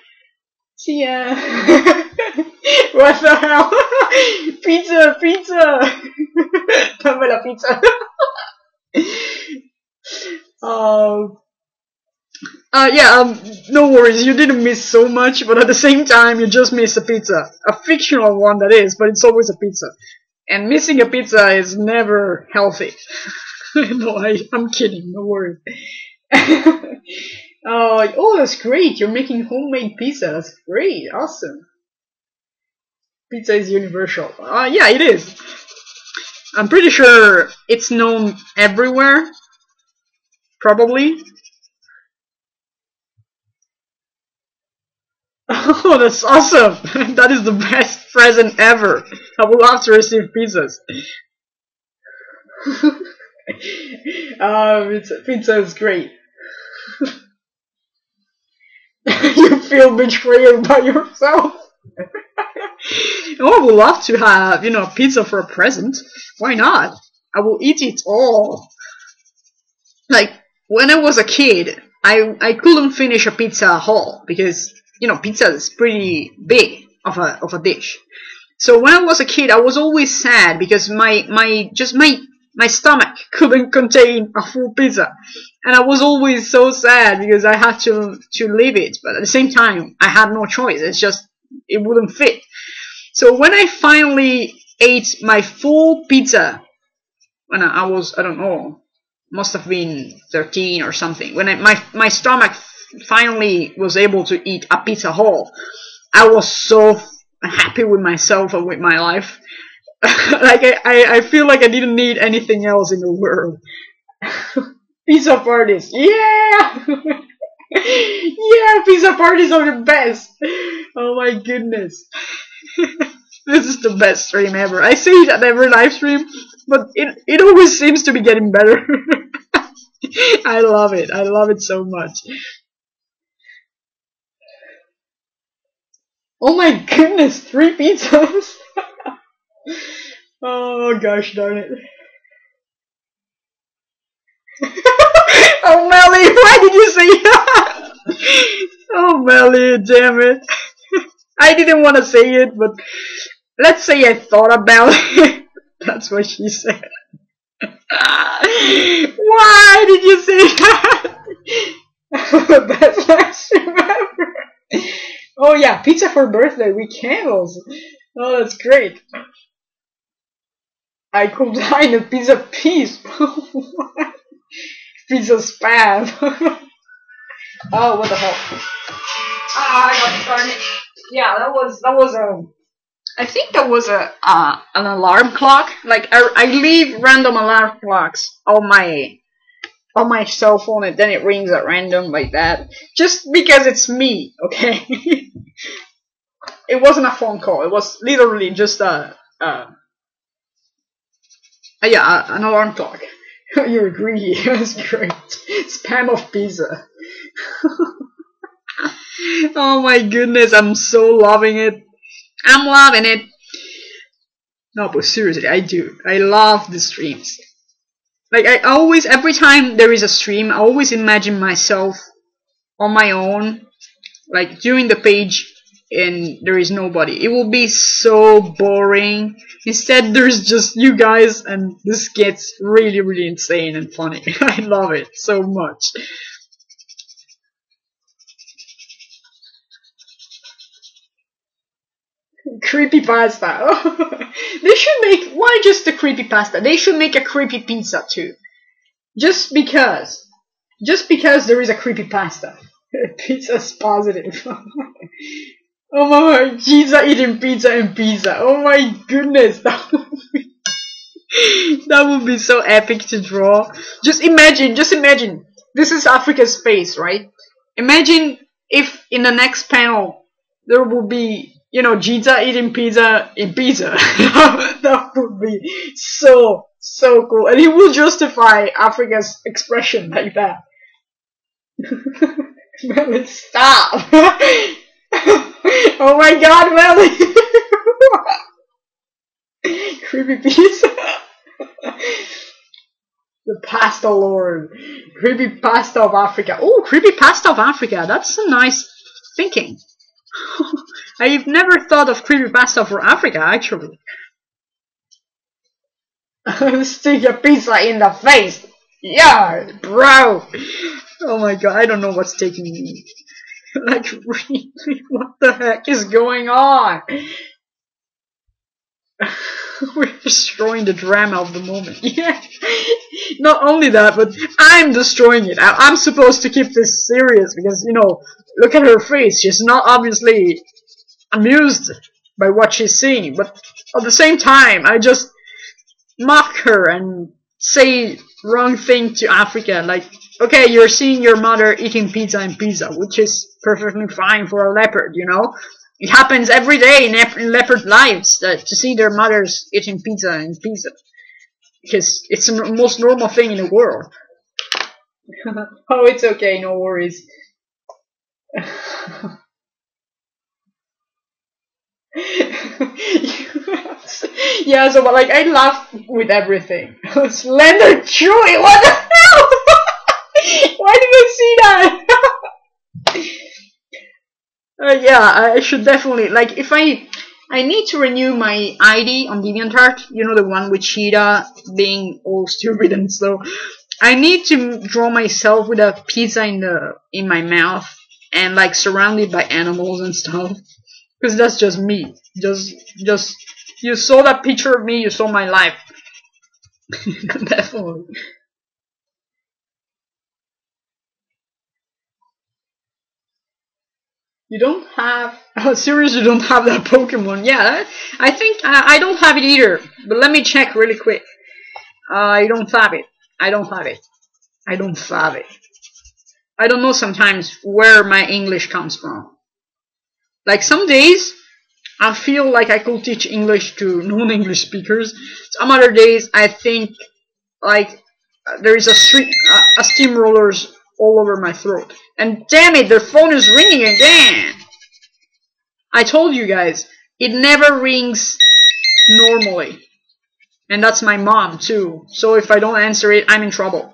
See ya. (laughs) what the hell? pizza, pizza. Dame la pizza. oh. Uh, yeah, um, no worries, you didn't miss so much, but at the same time, you just missed a pizza. A fictional one, that is, but it's always a pizza. And missing a pizza is never healthy. (laughs) no, I, I'm kidding, no worries. uh, (laughs) oh, that's great, you're making homemade pizza, that's great, awesome. Pizza is universal. Uh, yeah, it is. I'm pretty sure it's known everywhere. Probably. (laughs) Oh, that's awesome! (laughs) that is the best present ever! I would love to receive pizzas. (laughs) um, it's, pizza is great. you feel betrayed by yourself. oh, I would love to have, you know, pizza for a present. Why not? I will eat it all. Like, when I was a kid, I, I couldn't finish a pizza whole because you know, pizza is pretty big of a of a dish. So when I was a kid, I was always sad because my my just my my stomach (laughs) couldn't contain a full pizza, and I was always so sad because I had to to leave it. But at the same time, I had no choice. It's just it wouldn't fit. So when I finally ate my full pizza, when I was I don't know, must have been 13 or something. When I, my my stomach finally was able to eat a pizza whole, I was so happy with myself and with my life. (laughs) like I, I, feel like I didn't need anything else in the world. (laughs) pizza parties, yeah, (laughs) yeah, pizza parties are the best. Oh my goodness, this is the best stream ever. I say it at every live stream, but it it always seems to be getting better. I love it. I love it so much. Oh my goodness, three pizzas! (laughs) oh gosh darn it. (laughs) oh Melly, why did you say that? (laughs) oh Melly, damn it. I didn't want to say it, but let's say I thought about it. That's what she said. why did you say that? Oh yeah, pizza for birthday with candles. Oh, that's great. I could (laughs) in a pizza piece. (laughs) pizza spam. (laughs) oh, what the hell? Ah, I got it. Yeah, that was that was a. I think that was a uh, an alarm clock. Like I, I leave random alarm clocks on my on my cell phone and then it rings at random like that. Just because it's me, okay? (laughs) it wasn't a phone call. It was literally just a, a, yeah, an alarm clock. (laughs) you agree? (laughs) That's great. Spam of pizza. oh my goodness, I'm so loving it. I'm loving it. No, but seriously, I do. I love the streams. Like I always, every time there is a stream, I always imagine myself on my own, like during the page, and there is nobody. It will be so boring. Instead, there's just you guys, and this gets really, really insane and funny. (laughs) I love it so much. Creepy pasta. (laughs) they should make why just the creepy pasta? They should make a creepy pizza too. Just because. Just because there is a creepy pasta. (laughs) Pizza's positive. (laughs) oh my Jesus eating pizza and pizza. Oh my goodness. That would be that would be so epic to draw. Just imagine, just imagine. This is Africa's face, right? Imagine if in the next panel there will be you know, Giza eating pizza in pizza. (laughs) that would be so, so cool. And he will justify Africa's expression like that. (laughs) Melly, stop! (laughs) oh my god, Melly! Creepy pizza. the pasta lord. Creepy pasta of Africa. Oh, creepy pasta of Africa. That's a nice thinking. (laughs) I've never thought of creepypasta for Africa, actually. I'm (laughs) Stick your pizza in the face! Yeah, bro! Oh my god, I don't know what's taking me. (laughs) like, really? What the heck is going on? We're destroying the drama of the moment. Yeah. Not only that, but I'm destroying it. I am supposed to keep this serious because, you know, look at her face. She's not obviously amused by what she's seeing, but at the same time, I just mock her and say wrong thing to Africa, like, okay, you're seeing your mother eating pizza and pizza, which is perfectly fine for a leopard, you know? It happens every day in, in leopard lives that, to see their mothers eating pizza and pizza. Because it's the most normal thing in the world. (laughs) oh, it's okay, no worries. (laughs) yeah, so but like I laugh with everything. (laughs) Slender Chui, what the hell? (laughs) Why did I see that? uh, yeah, I should definitely like if I I need to renew my ID on DeviantArt. You know the one with Cheetah being all stupid and slow. I need to draw myself with a pizza in the in my mouth and like surrounded by animals and stuff. Because that's just me. Just, just, you saw that picture of me, you saw my life. (laughs) Definitely. You don't have. (laughs) Oh, seriously, you don't have that Pokemon? Yeah, I think I, I don't have it either. But let me check really quick. I don't have it. I don't have it. I don't have it. I don't know sometimes where my English comes from. Like some days, I feel like I could teach English to non-English speakers. Some other days, I think like there is a street, uh, a steamrollers all over my throat. And damn it, their phone is ringing again. I told you guys, it never rings normally. And that's my mom too. So if I don't answer it, I'm in trouble.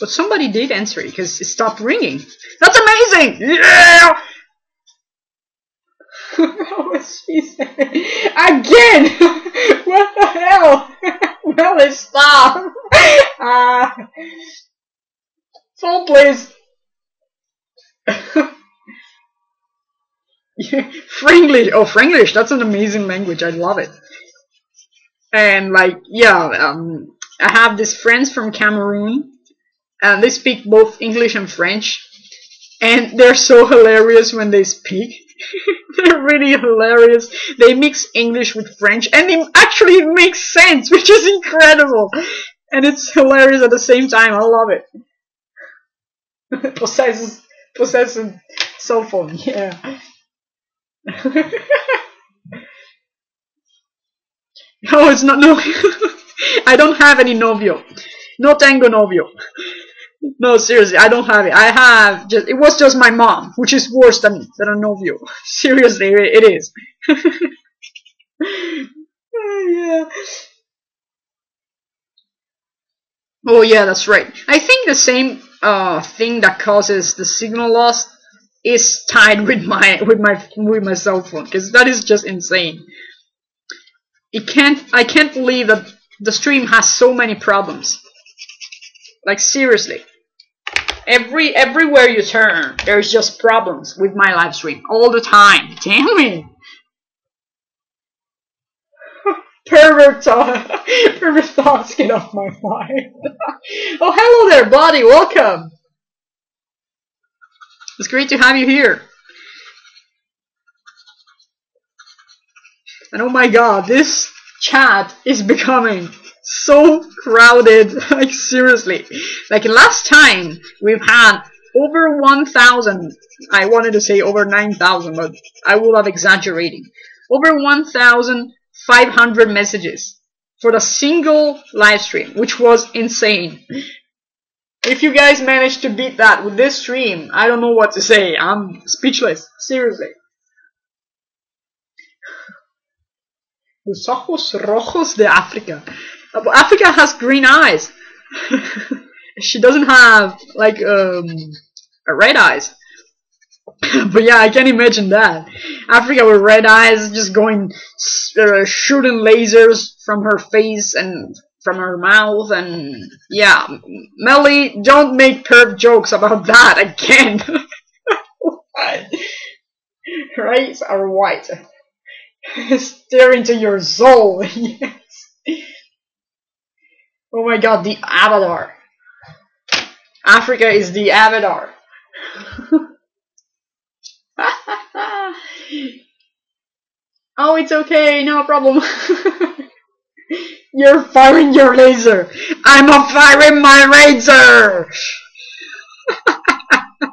But somebody did answer it because it stopped ringing. That's amazing! Yeah! (laughs) what was she say? Again! (laughs) what the hell? (laughs) well, it stopped. Uh, phone, please. Franglish. Oh, Franglish. That's an amazing language. I love it. And like, yeah, um, I have these friends from Cameroon, and they speak both English and French, and they're so hilarious when they speak. (laughs) they're really hilarious. They mix English with French, and it actually makes sense, (laughs) which is incredible. And it's hilarious at the same time. I love it. (laughs) possesses possessive cell phone. Yeah. no, it's not no. I don't have any novio. No tango novio. No, seriously, I don't have it. I have just it was just my mom, which is worse than than a novio. Seriously, it, it is. (laughs) yeah. Oh yeah, that's right. I think the same uh, thing that causes the signal loss is tied with my with my with my cell phone because that is just insane. It can't I can't believe that the stream has so many problems. Like seriously. Every everywhere you turn, there's just problems with my live stream all the time. (laughs) Damn it. Pervert, thought, pervert thoughts get off my mind. (laughs) oh, hello there, buddy. Welcome. It's great to have you here. And oh my god, this chat is becoming so crowded. (laughs) like seriously. Like last time we've had over 1,000. I wanted to say over 9,000, but I will have exaggerating. Over 1,500 messages for the single live stream, which was insane. If you guys managed to beat that with this stream, I don't know what to say. I'm speechless. Seriously. (sighs) Los ojos rojos de Africa. Africa has green eyes. (laughs) she doesn't have like um, red eyes. (laughs) but yeah, I can't imagine that. Africa with red eyes, just going uh, shooting lasers from her face and from her mouth and yeah Melly don't make perv jokes about that again (laughs) right are white stare into your soul oh my god the avatar Africa is the avatar (laughs) oh it's okay no problem (laughs) You're firing your laser. I'm a firing my laser. (laughs)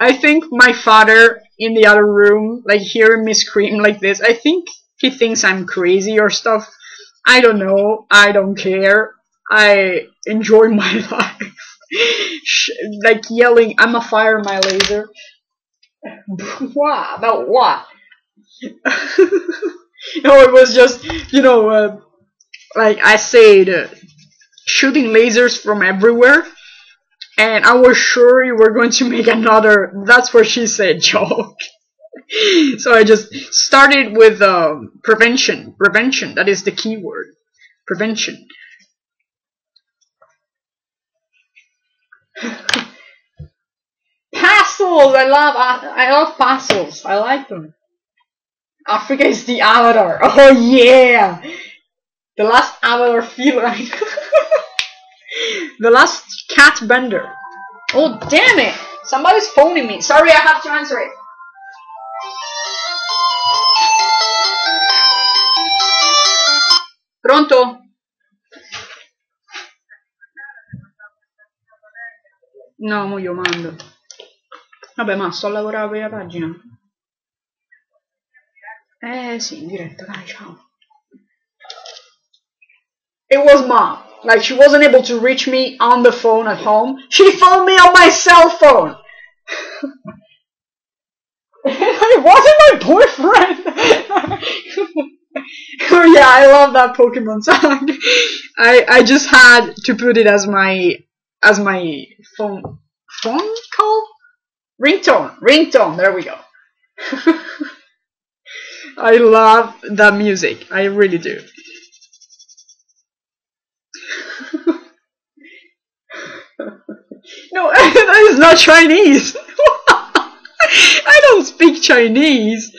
I think my father in the other room, like hearing me scream like this, I think he thinks I'm crazy or stuff. I don't know. I don't care. I enjoy my (laughs) life. like yelling, I'm a fire my laser. (laughs) what? About what? (laughs) no, it was just, you know, uh, like I said, uh, shooting lasers from everywhere. And I was sure you were going to make another that's what she said joke. (laughs) so I just started with um, prevention. Prevention, that is the key word. Prevention. Pastels! I love I love pastels. I like them. Africa is the avatar. (laughs) Oh yeah! The last hour feline. (laughs) the last cat bender. Oh damn it! Somebody's phoning me. Sorry, I have to answer it. Pronto? No, mo io mando. Vabbè, ma sto a lavorare per la pagina. Eh sì, in diretta, dai, ciao. It was mom. Like she wasn't able to reach me on the phone at home. She phoned me on my cell phone. (laughs) it wasn't my boyfriend. (laughs) (laughs) oh yeah, I love that Pokemon song. (laughs) I I just had to put it as my as my phone phone call ringtone ringtone. There we go. (laughs) I love that music. I really do. no, that is not Chinese. I don't speak Chinese.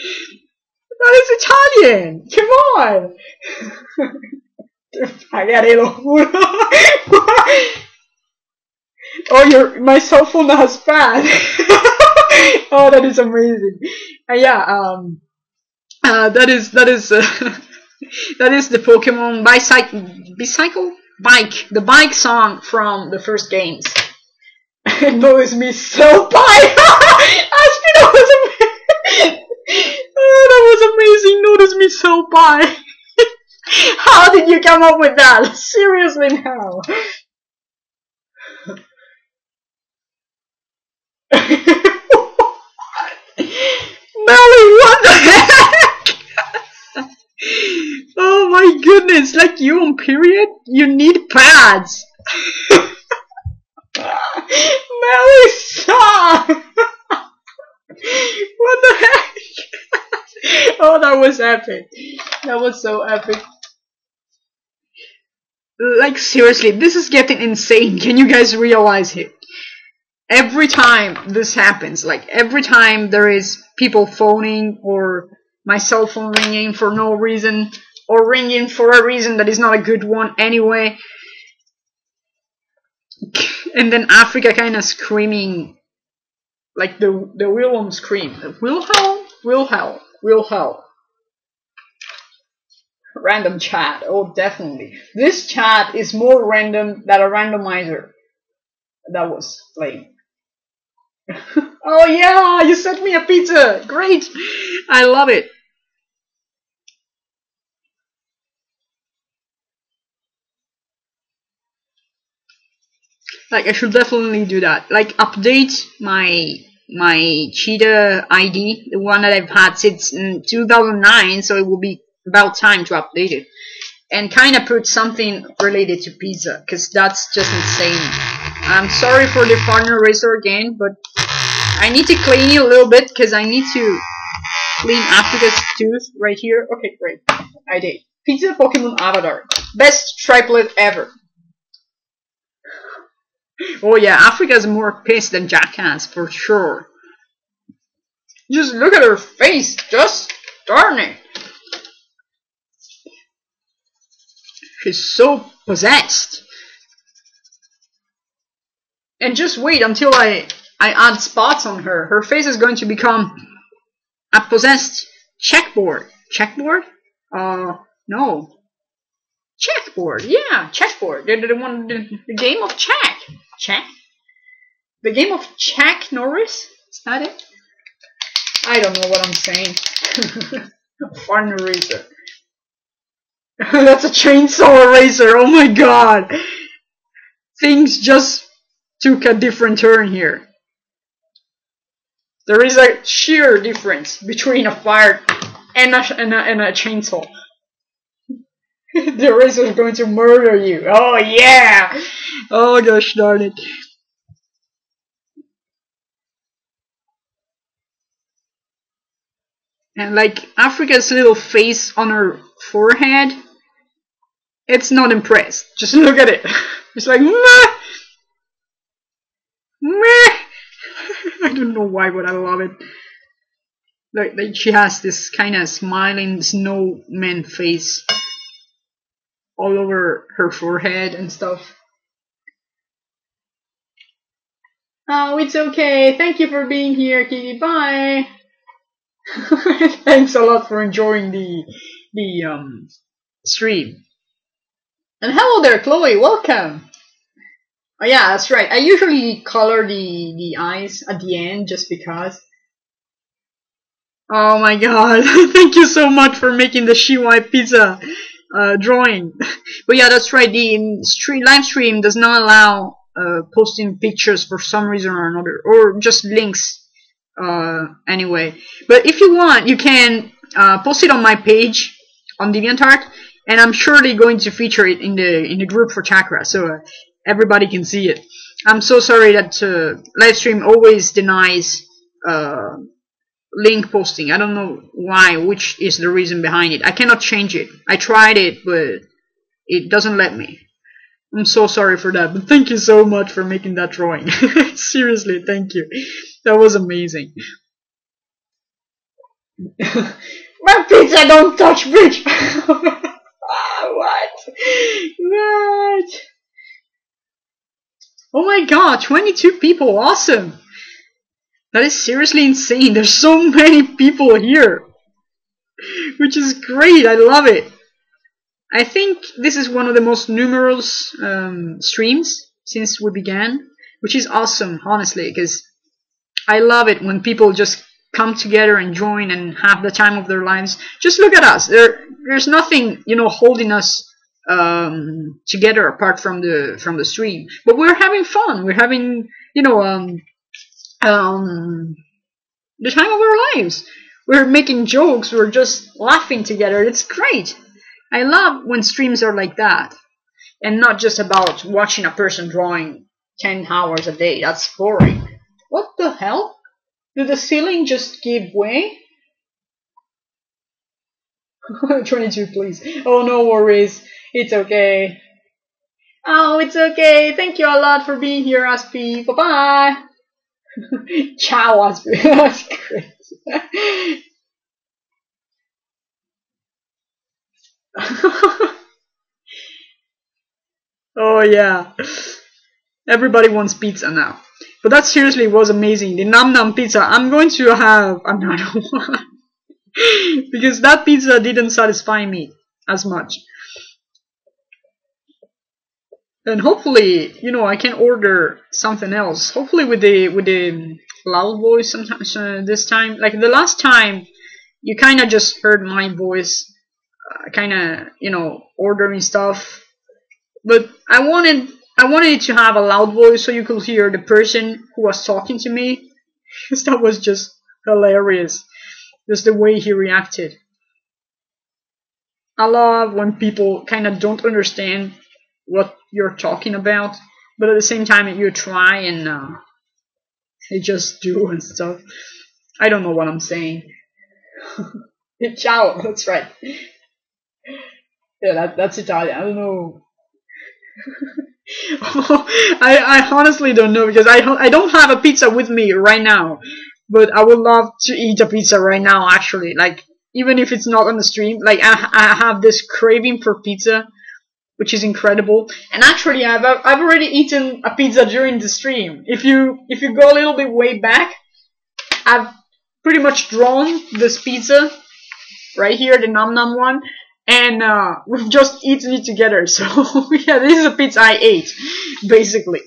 That is Italian. Come on. Oh, your my cell phone has bad. (laughs) oh, that is amazing. Uh, yeah. Um. Uh, that is that is uh, (laughs) that is the Pokemon bicycle bicycle bike the bike song from the first games. (laughs) it knows me so bad. Aspinall was amazing. Oh, that was amazing. Notice me so bad. (laughs) How did you come up with that? (laughs) Seriously now. (laughs) Melly, what the heck? oh my goodness, like you on period? You need pads. Melly, stop! what the heck? (laughs) oh, that was epic. That was so epic. Like seriously, this is getting insane. Can you guys realize it? Every time this happens, like every time there is people phoning or my cell phone ringing for no reason or ringing for a reason that is not a good one anyway, (laughs) and then Africa kind of screaming like the the Wilhelm scream. Wilhelm, Wilhelm, Wilhelm. Random chat. Oh, definitely. This chat is more random than a randomizer that was playing. (laughs) oh yeah, you sent me a pizza. Great. I love it. Like I should definitely do that. Like update my my cheetah ID, the one that I've had since mm, 2009, so it will be about time to update it. And kind of put something related to pizza, because that's just insane. I'm sorry for the partner racer again, but I need to clean it a little bit, because I need to clean Africa's tooth right here. Okay, great. I did. Pizza Pokemon Avatar. Best triplet ever. Oh yeah, Africa's more pissed than Jackass, for sure. Just look at her face, just darn it. She's so possessed. And just wait until I, I add spots on her. Her face is going to become a possessed checkboard. Checkboard? Uh, no. Checkboard, yeah, checkboard. The, the, one, the, the game of check. Check? The game of Chuck Norris? Is that it? I don't know what I'm saying. (laughs) Fun eraser. (laughs) That's a chainsaw eraser. Oh my god. Things just took a different turn here. There is a sheer difference between a fire and a, and a, and a chainsaw. (laughs) the eraser is going to murder you. Oh yeah! Oh gosh darn it. And like Africa's little face on her forehead, it's not impressed. Just (laughs) look at it. It's like meh, meh. (laughs) I don't know why, but I love it. Like, like she has this kind of smiling snowman face all over her forehead and stuff. Oh, it's okay. Thank you for being here, Kitty. Bye. (laughs) Thanks a lot for enjoying the the um stream. And hello there, Chloe. Welcome. Oh yeah, that's right. I usually color the the eyes at the end just because. Oh my god! (laughs) Thank you so much for making the Shiwai pizza uh, drawing. (laughs) but yeah, that's right. The stream, live stream does not allow uh, posting pictures for some reason or another, or just links uh, anyway. But if you want, you can uh, post it on my page on DeviantArt, and I'm surely going to feature it in the in the group for Chakra, so uh, everybody can see it. I'm so sorry that uh, livestream always denies link posting. I don't know why, which is the reason behind it. I cannot change it. I tried it, but it doesn't let me. I'm so sorry for that, but thank you so much for making that drawing. (laughs) Seriously, thank you. That was amazing. (laughs) My pizza don't touch bitch! (laughs) what? What? Oh my god, 22 people, awesome! That is seriously insane, there's so (laughs) many people here! Which is great, I love it! I think this is one of the most numerous um, streams since we began, which is awesome, honestly, because I love it when people just come together and join and have the time of their lives. Just look at us. There, there's nothing, you know, holding us um, together apart from the from the stream. But we're having fun. We're having, you know, um, um, the time of our lives. We're making jokes. We're just laughing together. It's great. I love when streams are like that, and not just about watching a person drawing ten hours a day. That's boring. What the hell? Did the ceiling just give way? (laughs) 22, please. Oh, no worries. It's okay. Oh, it's okay. Thank you a lot for being here, Aspi. Bye-bye. Ciao, Aspi. That's great. oh, yeah. Everybody wants pizza now. But that seriously was amazing. The Nam Nam pizza. I'm going to have another (laughs) one. because that pizza didn't satisfy me as much. And hopefully, you know, I can order something else. Hopefully with the with the loud voice sometimes uh, this time. Like the last time, you kind of just heard my voice, uh, kind of, you know, ordering stuff. But I wanted I wanted to have a loud voice so you could hear the person who was talking to me. (laughs) That was just hilarious. Just the way he reacted. I love when people kind of don't understand what you're talking about, but at the same time you try and uh, they just do (laughs) and stuff. I don't know what I'm saying. (laughs) Ciao, that's right. Yeah, that, that's Italian. I don't know. (laughs) I, I honestly don't know because I, I don't have a pizza with me right now. But I would love to eat a pizza right now, actually. Like, even if it's not on the stream, like, I, I have this craving for pizza, which is incredible. And actually, I've, I've already eaten a pizza during the stream. If you, if you go a little bit way back, I've pretty much drawn this pizza right here, the Nam Nam one, and uh, (laughs) we've just eaten it together. So (laughs) yeah, this is a pizza I ate, basically.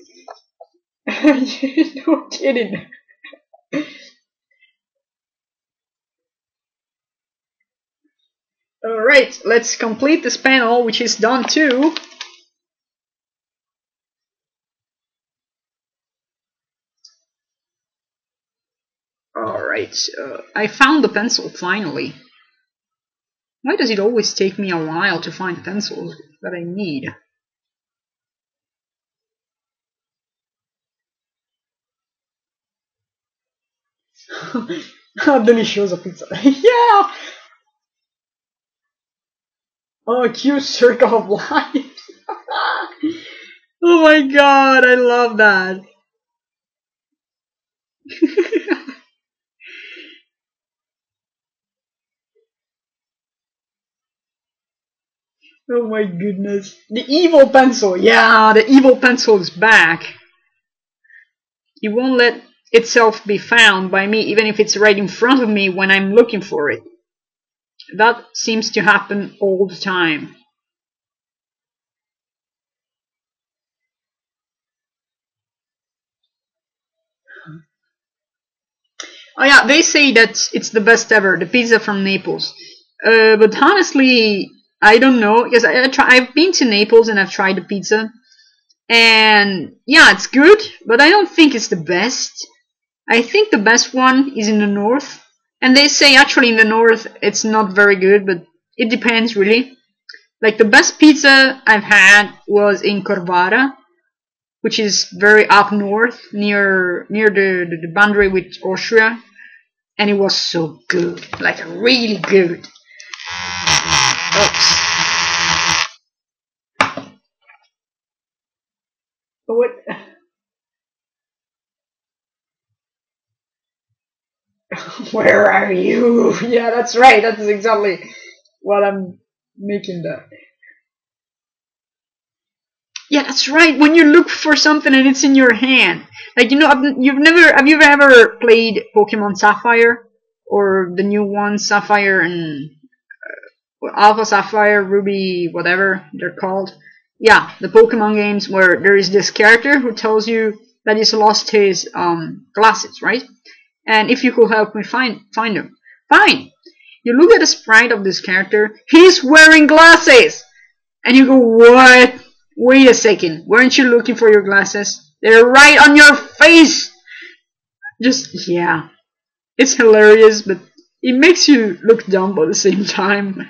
(laughs) no kidding. Alright, let's complete this panel, which is done too. Alright, uh, I found the pencil finally. Why does it always take me a while to find pencils that I need? (laughs) Deliciosa pizza. (laughs) yeah! Oh, cute circle of life. (laughs) oh my god, I love that. (laughs) Oh my goodness. The evil pencil. Yeah, the evil pencil is back. It won't let itself be found by me even if it's right in front of me when I'm looking for it. That seems to happen all the time. Oh yeah, they say that it's the best ever, the pizza from Naples. Uh, but honestly, I don't know. because I, I try, I've been to Naples and I've tried the pizza, and yeah, it's good, but I don't think it's the best. I think the best one is in the north, and they say actually in the north it's not very good, but it depends really. Like the best pizza I've had was in Corvara, which is very up north near near the, the, the boundary with Austria, and it was so good, like really good. Oops. What? Where are you? (laughs) Yeah, that's right. That's exactly what I'm making that. Yeah, that's right. When you look for something and it's in your hand, like you know, you've never have you ever played Pokemon Sapphire or the new one Sapphire and uh, Alpha Sapphire, Ruby, whatever they're called? Yeah, the Pokemon games where there is this character who tells you that he's lost his um, glasses, right? And if you could help me find find them, fine. You look at the sprite of this character, he's wearing glasses! And you go, what? Wait a second, weren't you looking for your glasses? They're right on your face! Just, yeah. It's hilarious, but it makes you look dumb at the same time.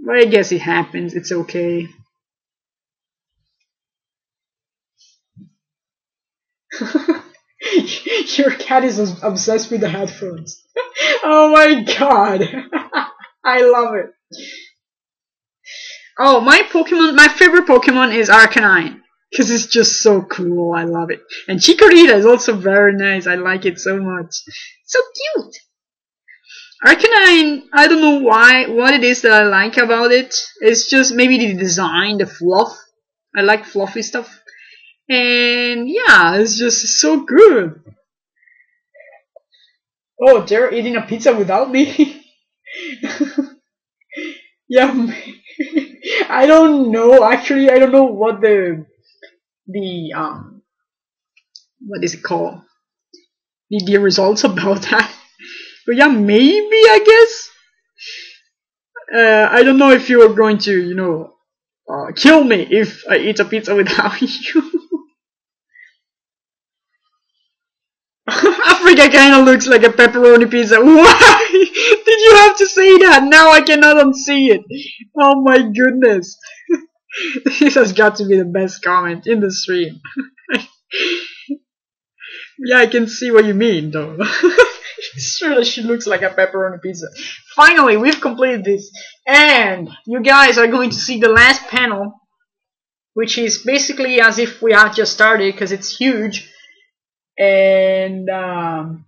But I guess it happens, it's okay. (laughs) (laughs) Your cat is obsessed with the headphones. (laughs) oh my god. (laughs) I love it. Oh, my Pokemon, my favorite Pokemon is Arcanine. Because it's just so cool. I love it. And Chikorita is also very nice. I like it so much. So cute. Arcanine, I don't know why, what it is that I like about it. It's just maybe the design, the fluff. I like fluffy stuff. And yeah, it's just so good. Oh, they're eating a pizza without me? (laughs) yeah, (laughs) I don't know. Actually, I don't know what the the um what is it called? The, the results about (laughs) that. But yeah, maybe I guess. Uh, I don't know if you are going to, you know, uh, kill me if I eat a pizza without you. Africa kind of looks like a pepperoni pizza. (laughs) Why did you have to say that? Now I cannot unsee it. Oh my goodness. (laughs) this has got to be the best comment in the stream. (laughs) yeah, I can see what you mean though. sure she looks like a pepperoni pizza. Finally, we've completed this. And you guys are going to see the last panel, which is basically as if we had just started because it's huge and um,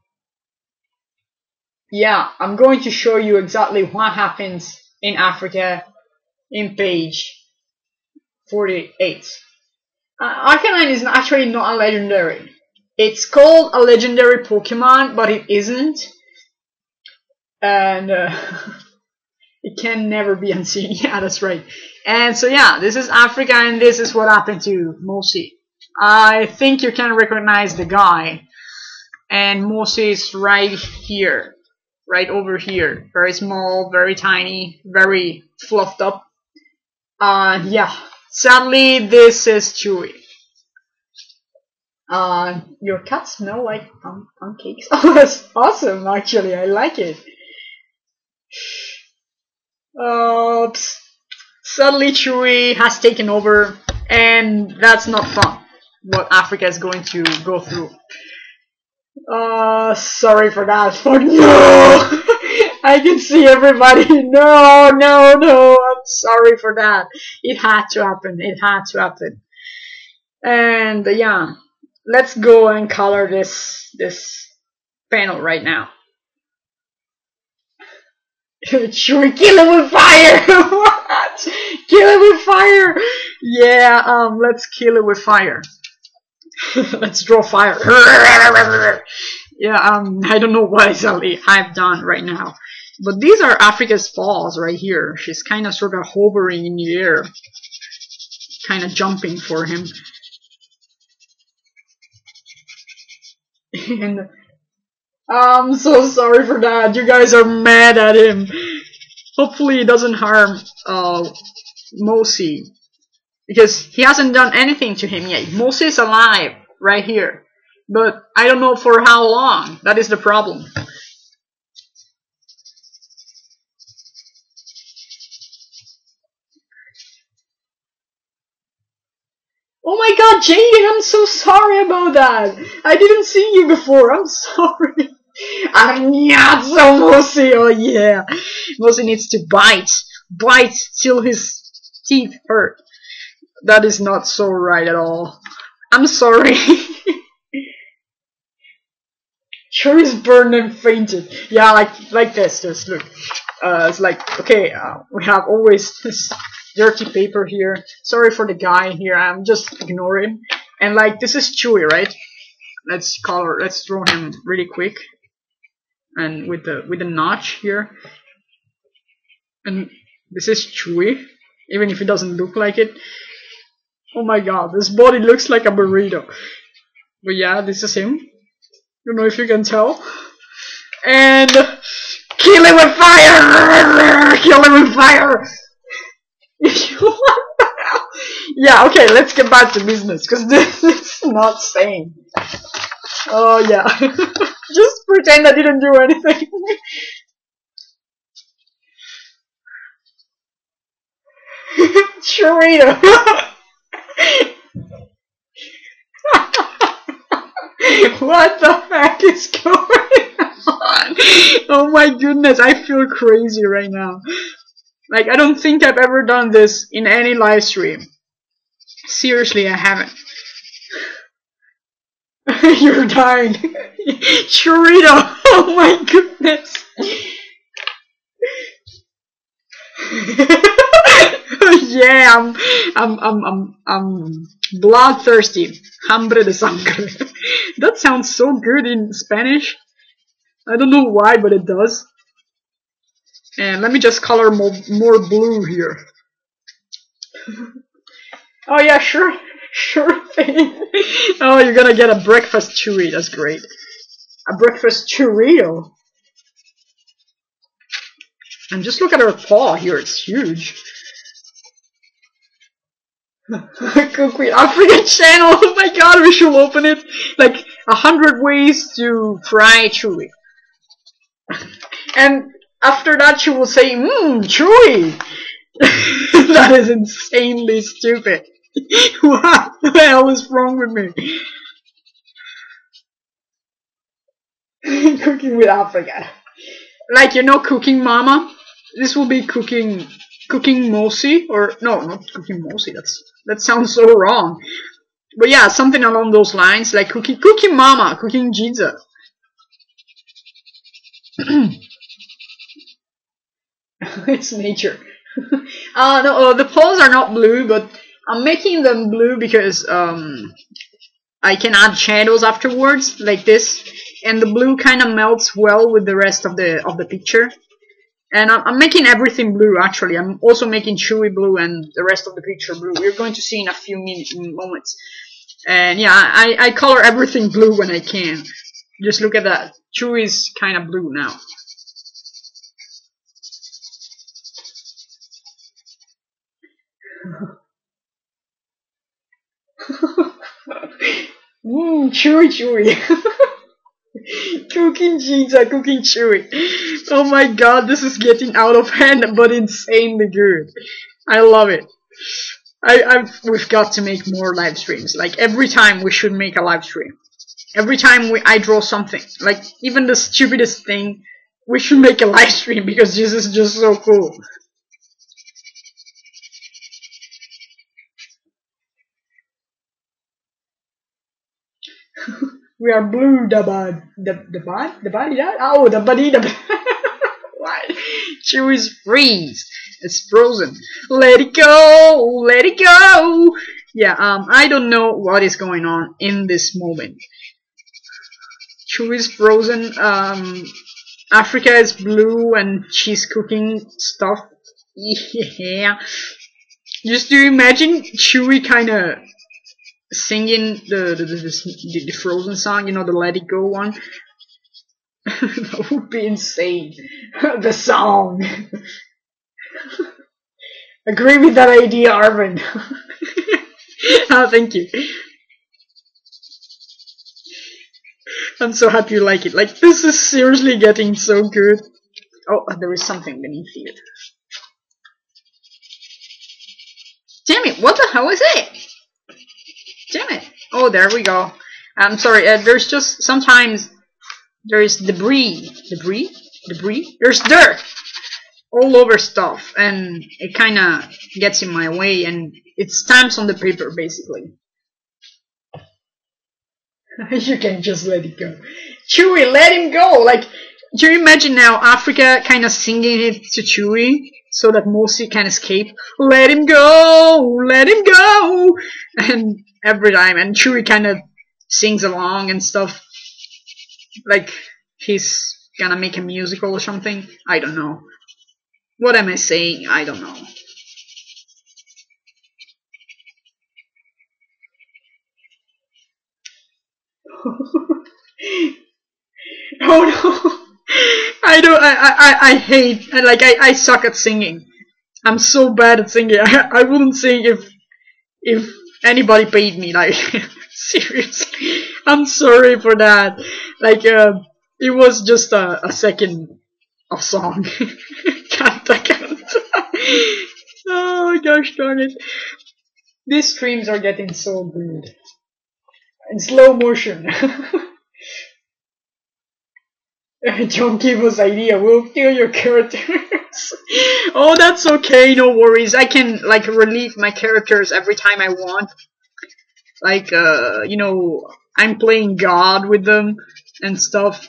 yeah, I'm going to show you exactly what happens in Africa in page 48. Uh, Arcanine is actually not a legendary. It's called a legendary Pokemon, but it isn't. And uh, (laughs) it can never be unseen. (laughs) yeah, that's right. And so yeah, this is Africa, and this is what happened to Mosi. I think you can recognize the guy. And Mosi right here. Right over here. Very small, very tiny, very fluffed up. Uh, yeah. Sadly, this is Chui. Uh, your cats smell like pancakes. (laughs) Oh, that's awesome, actually. I like it. Oops. Sadly, Chui has taken over, and that's not fun what Africa is going to go through. Uh, sorry for that. (laughs) Fuck no! (laughs) I can see everybody. (laughs) No, no, no. I'm sorry for that. It had to happen. It had to happen. And uh, yeah, let's go and color this this panel right now. Should we kill it with fire? what? Kill it with fire? Yeah, um, let's kill it with fire. (laughs) Let's draw fire. (laughs) yeah, um, I don't know what exactly I've done right now. But these are Africa's falls right here. She's kind of sort of hovering in the air. Kind of jumping for him. (laughs) and I'm so sorry for that. You guys are mad at him. Hopefully, he doesn't harm uh, Mosi. Because he hasn't done anything to him yet. Mosi is alive right here. But I don't know for how long. That is the problem. Oh my god, Jaden, I'm so sorry about that. I didn't see you before. I'm (laughs) sorry. Agnazzo Mosi, oh yeah. Mosi needs to bite. Bite till his teeth hurt. That is not so right at all. I'm sorry. (laughs) sure is burned and fainted. Yeah, like like this. Just look. Uh, it's like okay. Uh, we have always this dirty paper here. Sorry for the guy here. I'm just ignoring. And like this is Chui, right? Let's color. Let's draw him really quick. And with the with the notch here. And this is Chui, even if it doesn't look like it. Oh my god, this body looks like a burrito. But yeah, this is him. Don't know if you can tell. And kill him with fire! Kill him with fire! (laughs) yeah, okay, let's get back to business, because (laughs) this is not sane. Oh, yeah. (laughs) Just pretend I didn't do anything. Chorito! What the heck is going on? Oh my goodness, I feel crazy right now. Like, I don't think I've ever done this in any live stream. Seriously, I haven't. (laughs) You're dying. (laughs) Chorito! Oh my goodness! (laughs) (laughs) yeah, I'm, I'm, I'm, I'm, I'm bloodthirsty. Hambre de sangre. (laughs) that sounds so good in Spanish. I don't know why, but it does. And let me just color more, more blue here. (laughs) oh yeah, sure, sure oh, you're gonna get a breakfast churri. that's great. A breakfast churrito. And just look at her paw here, it's huge. Cook with African channel, (laughs) oh my god, we should open it. Like, a hundred ways to fry Chui. and after that, she will say, Mmm, chewy! (laughs) that is insanely stupid. (laughs) what the hell is wrong with me? cooking with Africa. Like, you know, Cooking Mama? This will be Cooking Cooking Mosi, or no, not Cooking Mosi, that's, that sounds so wrong. But yeah, something along those lines, like Cooking, cooking Mama, Cooking Jesus. (coughs) it's nature. (laughs) uh, no, uh, the poles are not blue, but I'm making them blue because um, I can add shadows afterwards, like this, and the blue kind of melts well with the rest of the of the picture. And I'm, I'm making everything blue, actually. I'm also making Chui blue and the rest of the picture blue. We're going to see in a few minutes, moments. And yeah, I, I color everything blue when I can. Just look at that. Chui is kind of blue now. Mmm, (laughs) chewy chewy. (laughs) (laughs) cooking jeans are cooking Chui. Oh my god, this is getting out of hand, but insanely good. I love it. I, I've, we've got to make more live streams. Like every time we should make a live stream. Every time we, I draw something, like even the stupidest thing, we should make a live stream because this is just so cool. We are blue the bud the the bud the body that oh the body the (laughs) what Chui's freeze. It's frozen. Let it go let it go. Yeah um I don't know what is going on in this moment. Chui's frozen um Africa is blue and she's cooking stuff. (laughs) Yeah. Just do you imagine Chui kind of singing the the, the the, Frozen song, you know, the Let It Go one. (laughs) that would be insane. (laughs) the song. (laughs) Agree with that idea, Arven. oh, ah, thank you. I'm so happy you like it. Like, this is seriously getting so good. Oh, there is something beneath here. Damn it, what the hell is it? Damn it. Oh, there we go. I'm sorry, uh, there's just, sometimes, there's debris. Debris? Debris? There's dirt all over stuff, and it kinda gets in my way, and it stamps on the paper, basically. (laughs) you can just let it go. Chui, let him go! Like, do you imagine now Africa kind of singing it to Chui so that Mosi can escape? Let him go! Let him go! (laughs) And every time, and Chui kind of sings along and stuff. Like, he's gonna make a musical or something. I don't know. What am I saying? I don't know. (laughs) oh no! (laughs) I don't. I, I I hate. Like I I suck at singing. I'm so bad at singing. I (laughs) I wouldn't sing if if anybody paid me. Like (laughs) seriously, I'm sorry for that. Like uh, it was just a, a second of song. (laughs) can't I can't. (laughs) oh gosh darn it! These streams are getting so good in slow motion. Don't give us idea. We'll kill your characters. (laughs) oh, that's okay. No worries. I can like relieve my characters every time I want. Like, uh, you know, I'm playing God with them and stuff.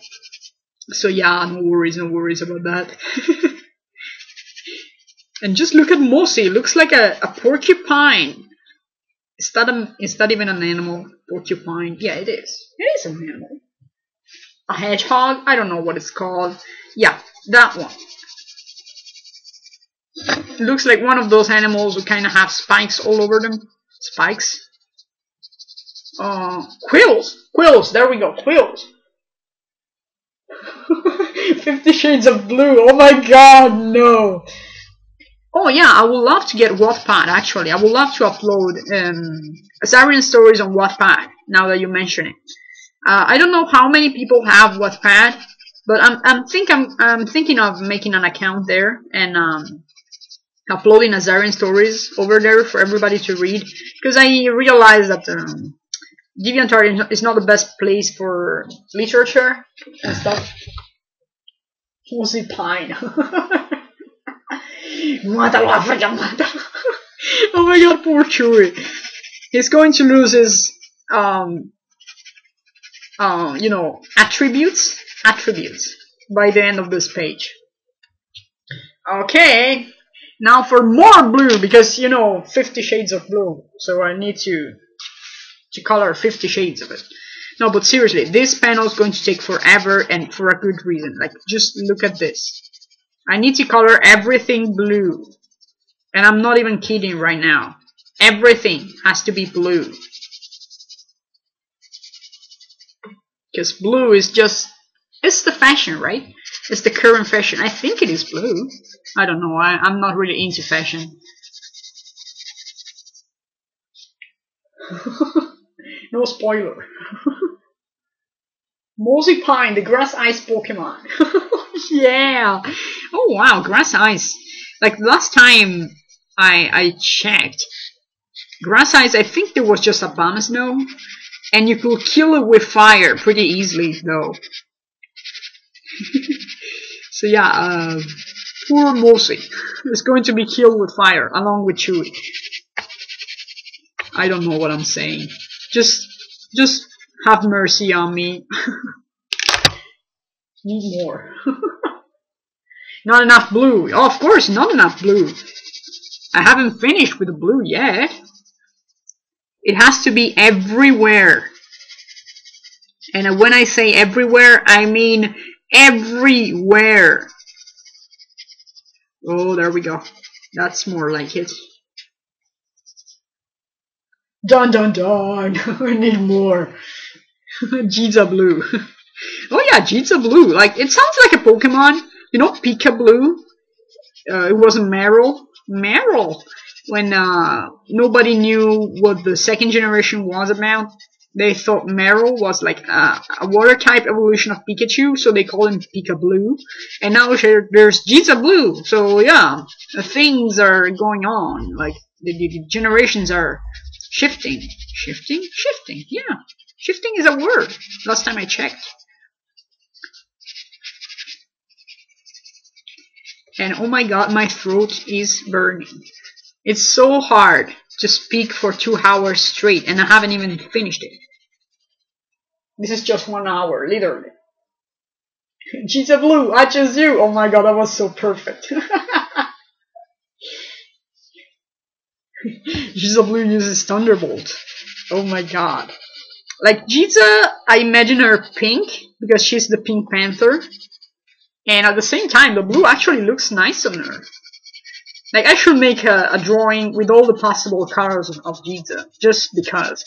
So yeah, no worries, no worries about that. (laughs) and just look at Mosi. Looks like a, a porcupine. Is that a, is that even an animal? Porcupine? Yeah, it is. It is an animal a hedgehog. I don't know what it's called. Yeah, that one. looks like one of those animals who kind of have spikes all over them. Spikes. Uh, quills. Quills. There we go. Quills. (laughs) Fifty Shades of Blue. Oh my god, no. Oh yeah, I would love to get Wattpad actually. I would love to upload um, Azarian stories on Wattpad now that you mention it. Uh, I don't know how many people have Wattpad, but I'm I'm think I'm I'm thinking of making an account there and um, uploading Azarian stories over there for everybody to read because I realize that um, DeviantArt is not the best place for literature and stuff. (laughs) Mostly pine. (laughs) (laughs) oh my god, poor Chui. He's going to lose his um, uh, you know, attributes, attributes by the end of this page. Okay, now for more blue, because, you know, 50 shades of blue, so I need to, to color 50 shades of it. No, but seriously, this panel is going to take forever and for a good reason. Like, just look at this. I need to color everything blue. And I'm not even kidding right now. Everything has to be blue. Because blue is just, it's the fashion, right? It's the current fashion. I think it is blue. I don't know. I, I'm not really into fashion. (laughs) no spoiler. (laughs) Mosi Pine, the grass ice Pokemon. (laughs) yeah. Oh wow, grass ice. Like last time I I checked, grass ice. I think there was just a Abomasnow, and you could kill it with fire pretty easily, though. (laughs) so yeah, uh, poor Mosi (laughs) is going to be killed with fire, along with Chui. I don't know what I'm saying. Just, just have mercy on me. (laughs) Need more. not enough blue. Oh, of course, not enough blue. I haven't finished with the blue yet. It has to be everywhere. And when I say everywhere, I mean everywhere. Oh, there we go. That's more like it. Dun dun dun! (laughs) I need more. (laughs) Giza blue. (laughs) Oh yeah, Jitsa Blue. Like it sounds like a Pokemon. You know, Pika Blue. Uh, it wasn't Marill. Marill. When uh, nobody knew what the second generation was about, they thought Marill was like a, a water type evolution of Pikachu, so they called him Pika Blue. And now there's Jitsa Blue. So yeah, things are going on. Like the, the generations are shifting. Shifting? Shifting, yeah. Shifting is a word. Last time I checked. And oh my god, my throat is burning. It's so hard to speak for two hours straight, and I haven't even finished it. This is just one hour, literally. (laughs) A blue, I choose you! Oh my god, that was so perfect. (laughs) A blue uses Thunderbolt. Oh my god. Like Giza, I imagine her pink because she's the Pink Panther. And at the same time, the blue actually looks nice on her. Like I should make a, a drawing with all the possible colors of, of just because.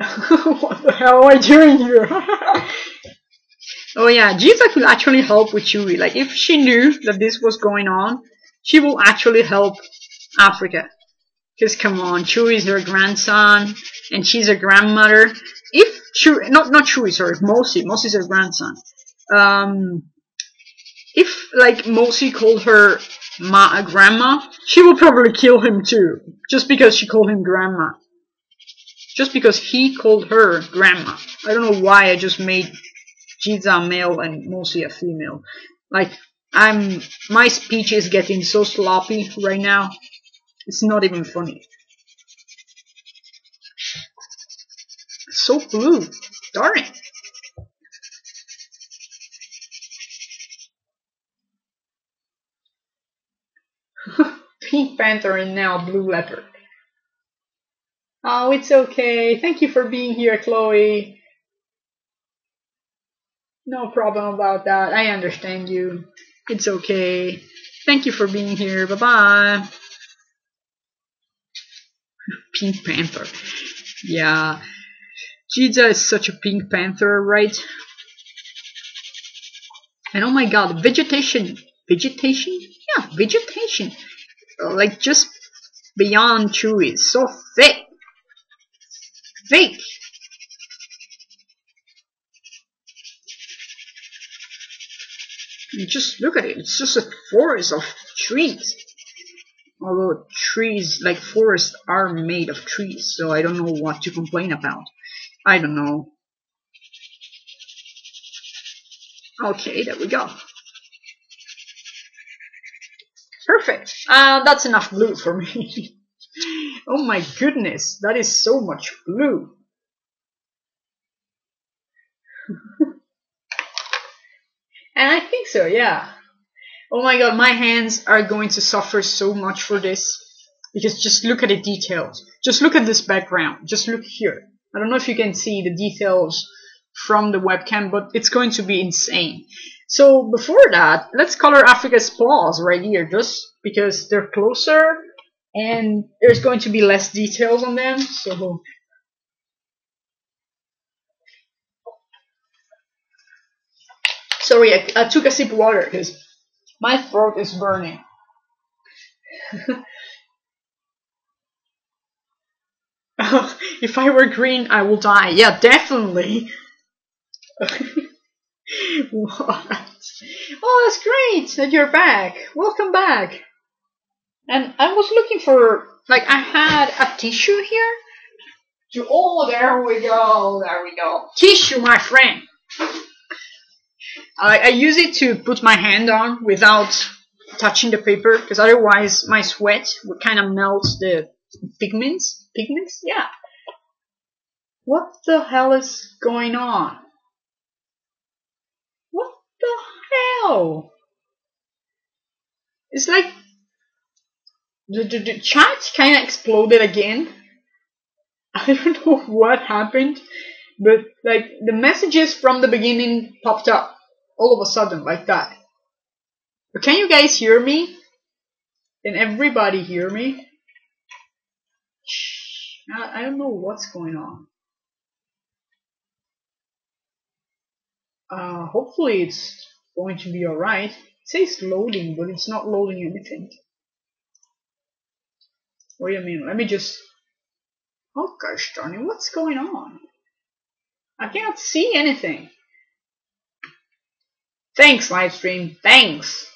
(laughs) what the hell am I doing here? (laughs) oh yeah, Giza could actually help with Chui. Like if she knew that this was going on, she will actually help Africa. Because come on, Chui is her grandson, and she's her grandmother. If Chui, not not Chui, sorry, Mosi. Mosi's her grandson. Um, if like Mosi called her ma grandma, she will probably kill him too, just because she called him grandma. Just because he called her grandma. I don't know why I just made Jiza male and Mosi a female. Like I'm my speech is getting so sloppy right now. It's not even funny. So blue. Darn it. (laughs) Pink Panther and now Blue Leopard. Oh, it's okay. Thank you for being here, Chloe. No problem about that. I understand you. It's okay. Thank you for being here. Bye bye. (laughs) Pink Panther. Yeah. Jiza is such a Pink Panther, right? And oh my god, vegetation. Vegetation? Yeah, vegetation. Like just beyond Chui. So thick. Thick. You just look at it. It's just a forest of trees. Although trees, like forests, are made of trees, so I don't know what to complain about. I don't know. Okay, there we go. Perfect. Uh, that's enough blue for me. (laughs) oh my goodness, that is so much blue. (laughs) And I think so, yeah. Oh my god, my hands are going to suffer so much for this. Because just look at the details. Just look at this background. Just look here. I don't know if you can see the details from the webcam, but it's going to be insane. So before that, let's color Africa's paws right here, just because they're closer and there's going to be less details on them. So Sorry, I, I took a sip of water because my throat is burning. (laughs) (laughs) if I were green, I will die. Yeah, definitely. (laughs) what? Oh, that's great that you're back. Welcome back. And I was looking for, like, I had a tissue here. To, oh, there we go, there we go. Tissue, my friend. I, I use it to put my hand on without touching the paper because otherwise my sweat would kind of melt the pigments. Pigments? Yeah. What the hell is going on? What the hell? It's like the, the, the chat kind of exploded again. (laughs) I don't know what happened, but like the messages from the beginning popped up all of a sudden like that. But can you guys hear me? Can everybody hear me? I, don't know what's going on. Uh, hopefully it's going to be alright. It says loading, but it's not loading anything. Wait a minute, let me just... Oh gosh darn it, what's going on? I cannot see anything. Thanks, livestream, thanks!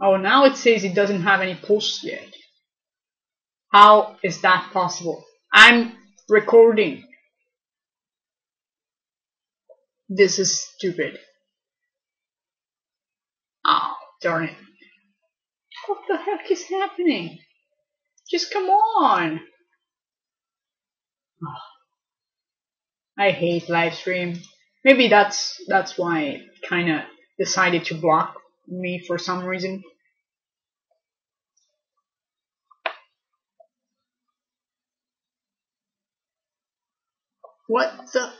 Oh, now it says it doesn't have any posts yet. How is that possible? I'm recording. This is stupid. Oh, darn it. What the heck is happening? Just come on. Oh, I hate live stream. Maybe that's that's why it kind of decided to block me for some reason. What the?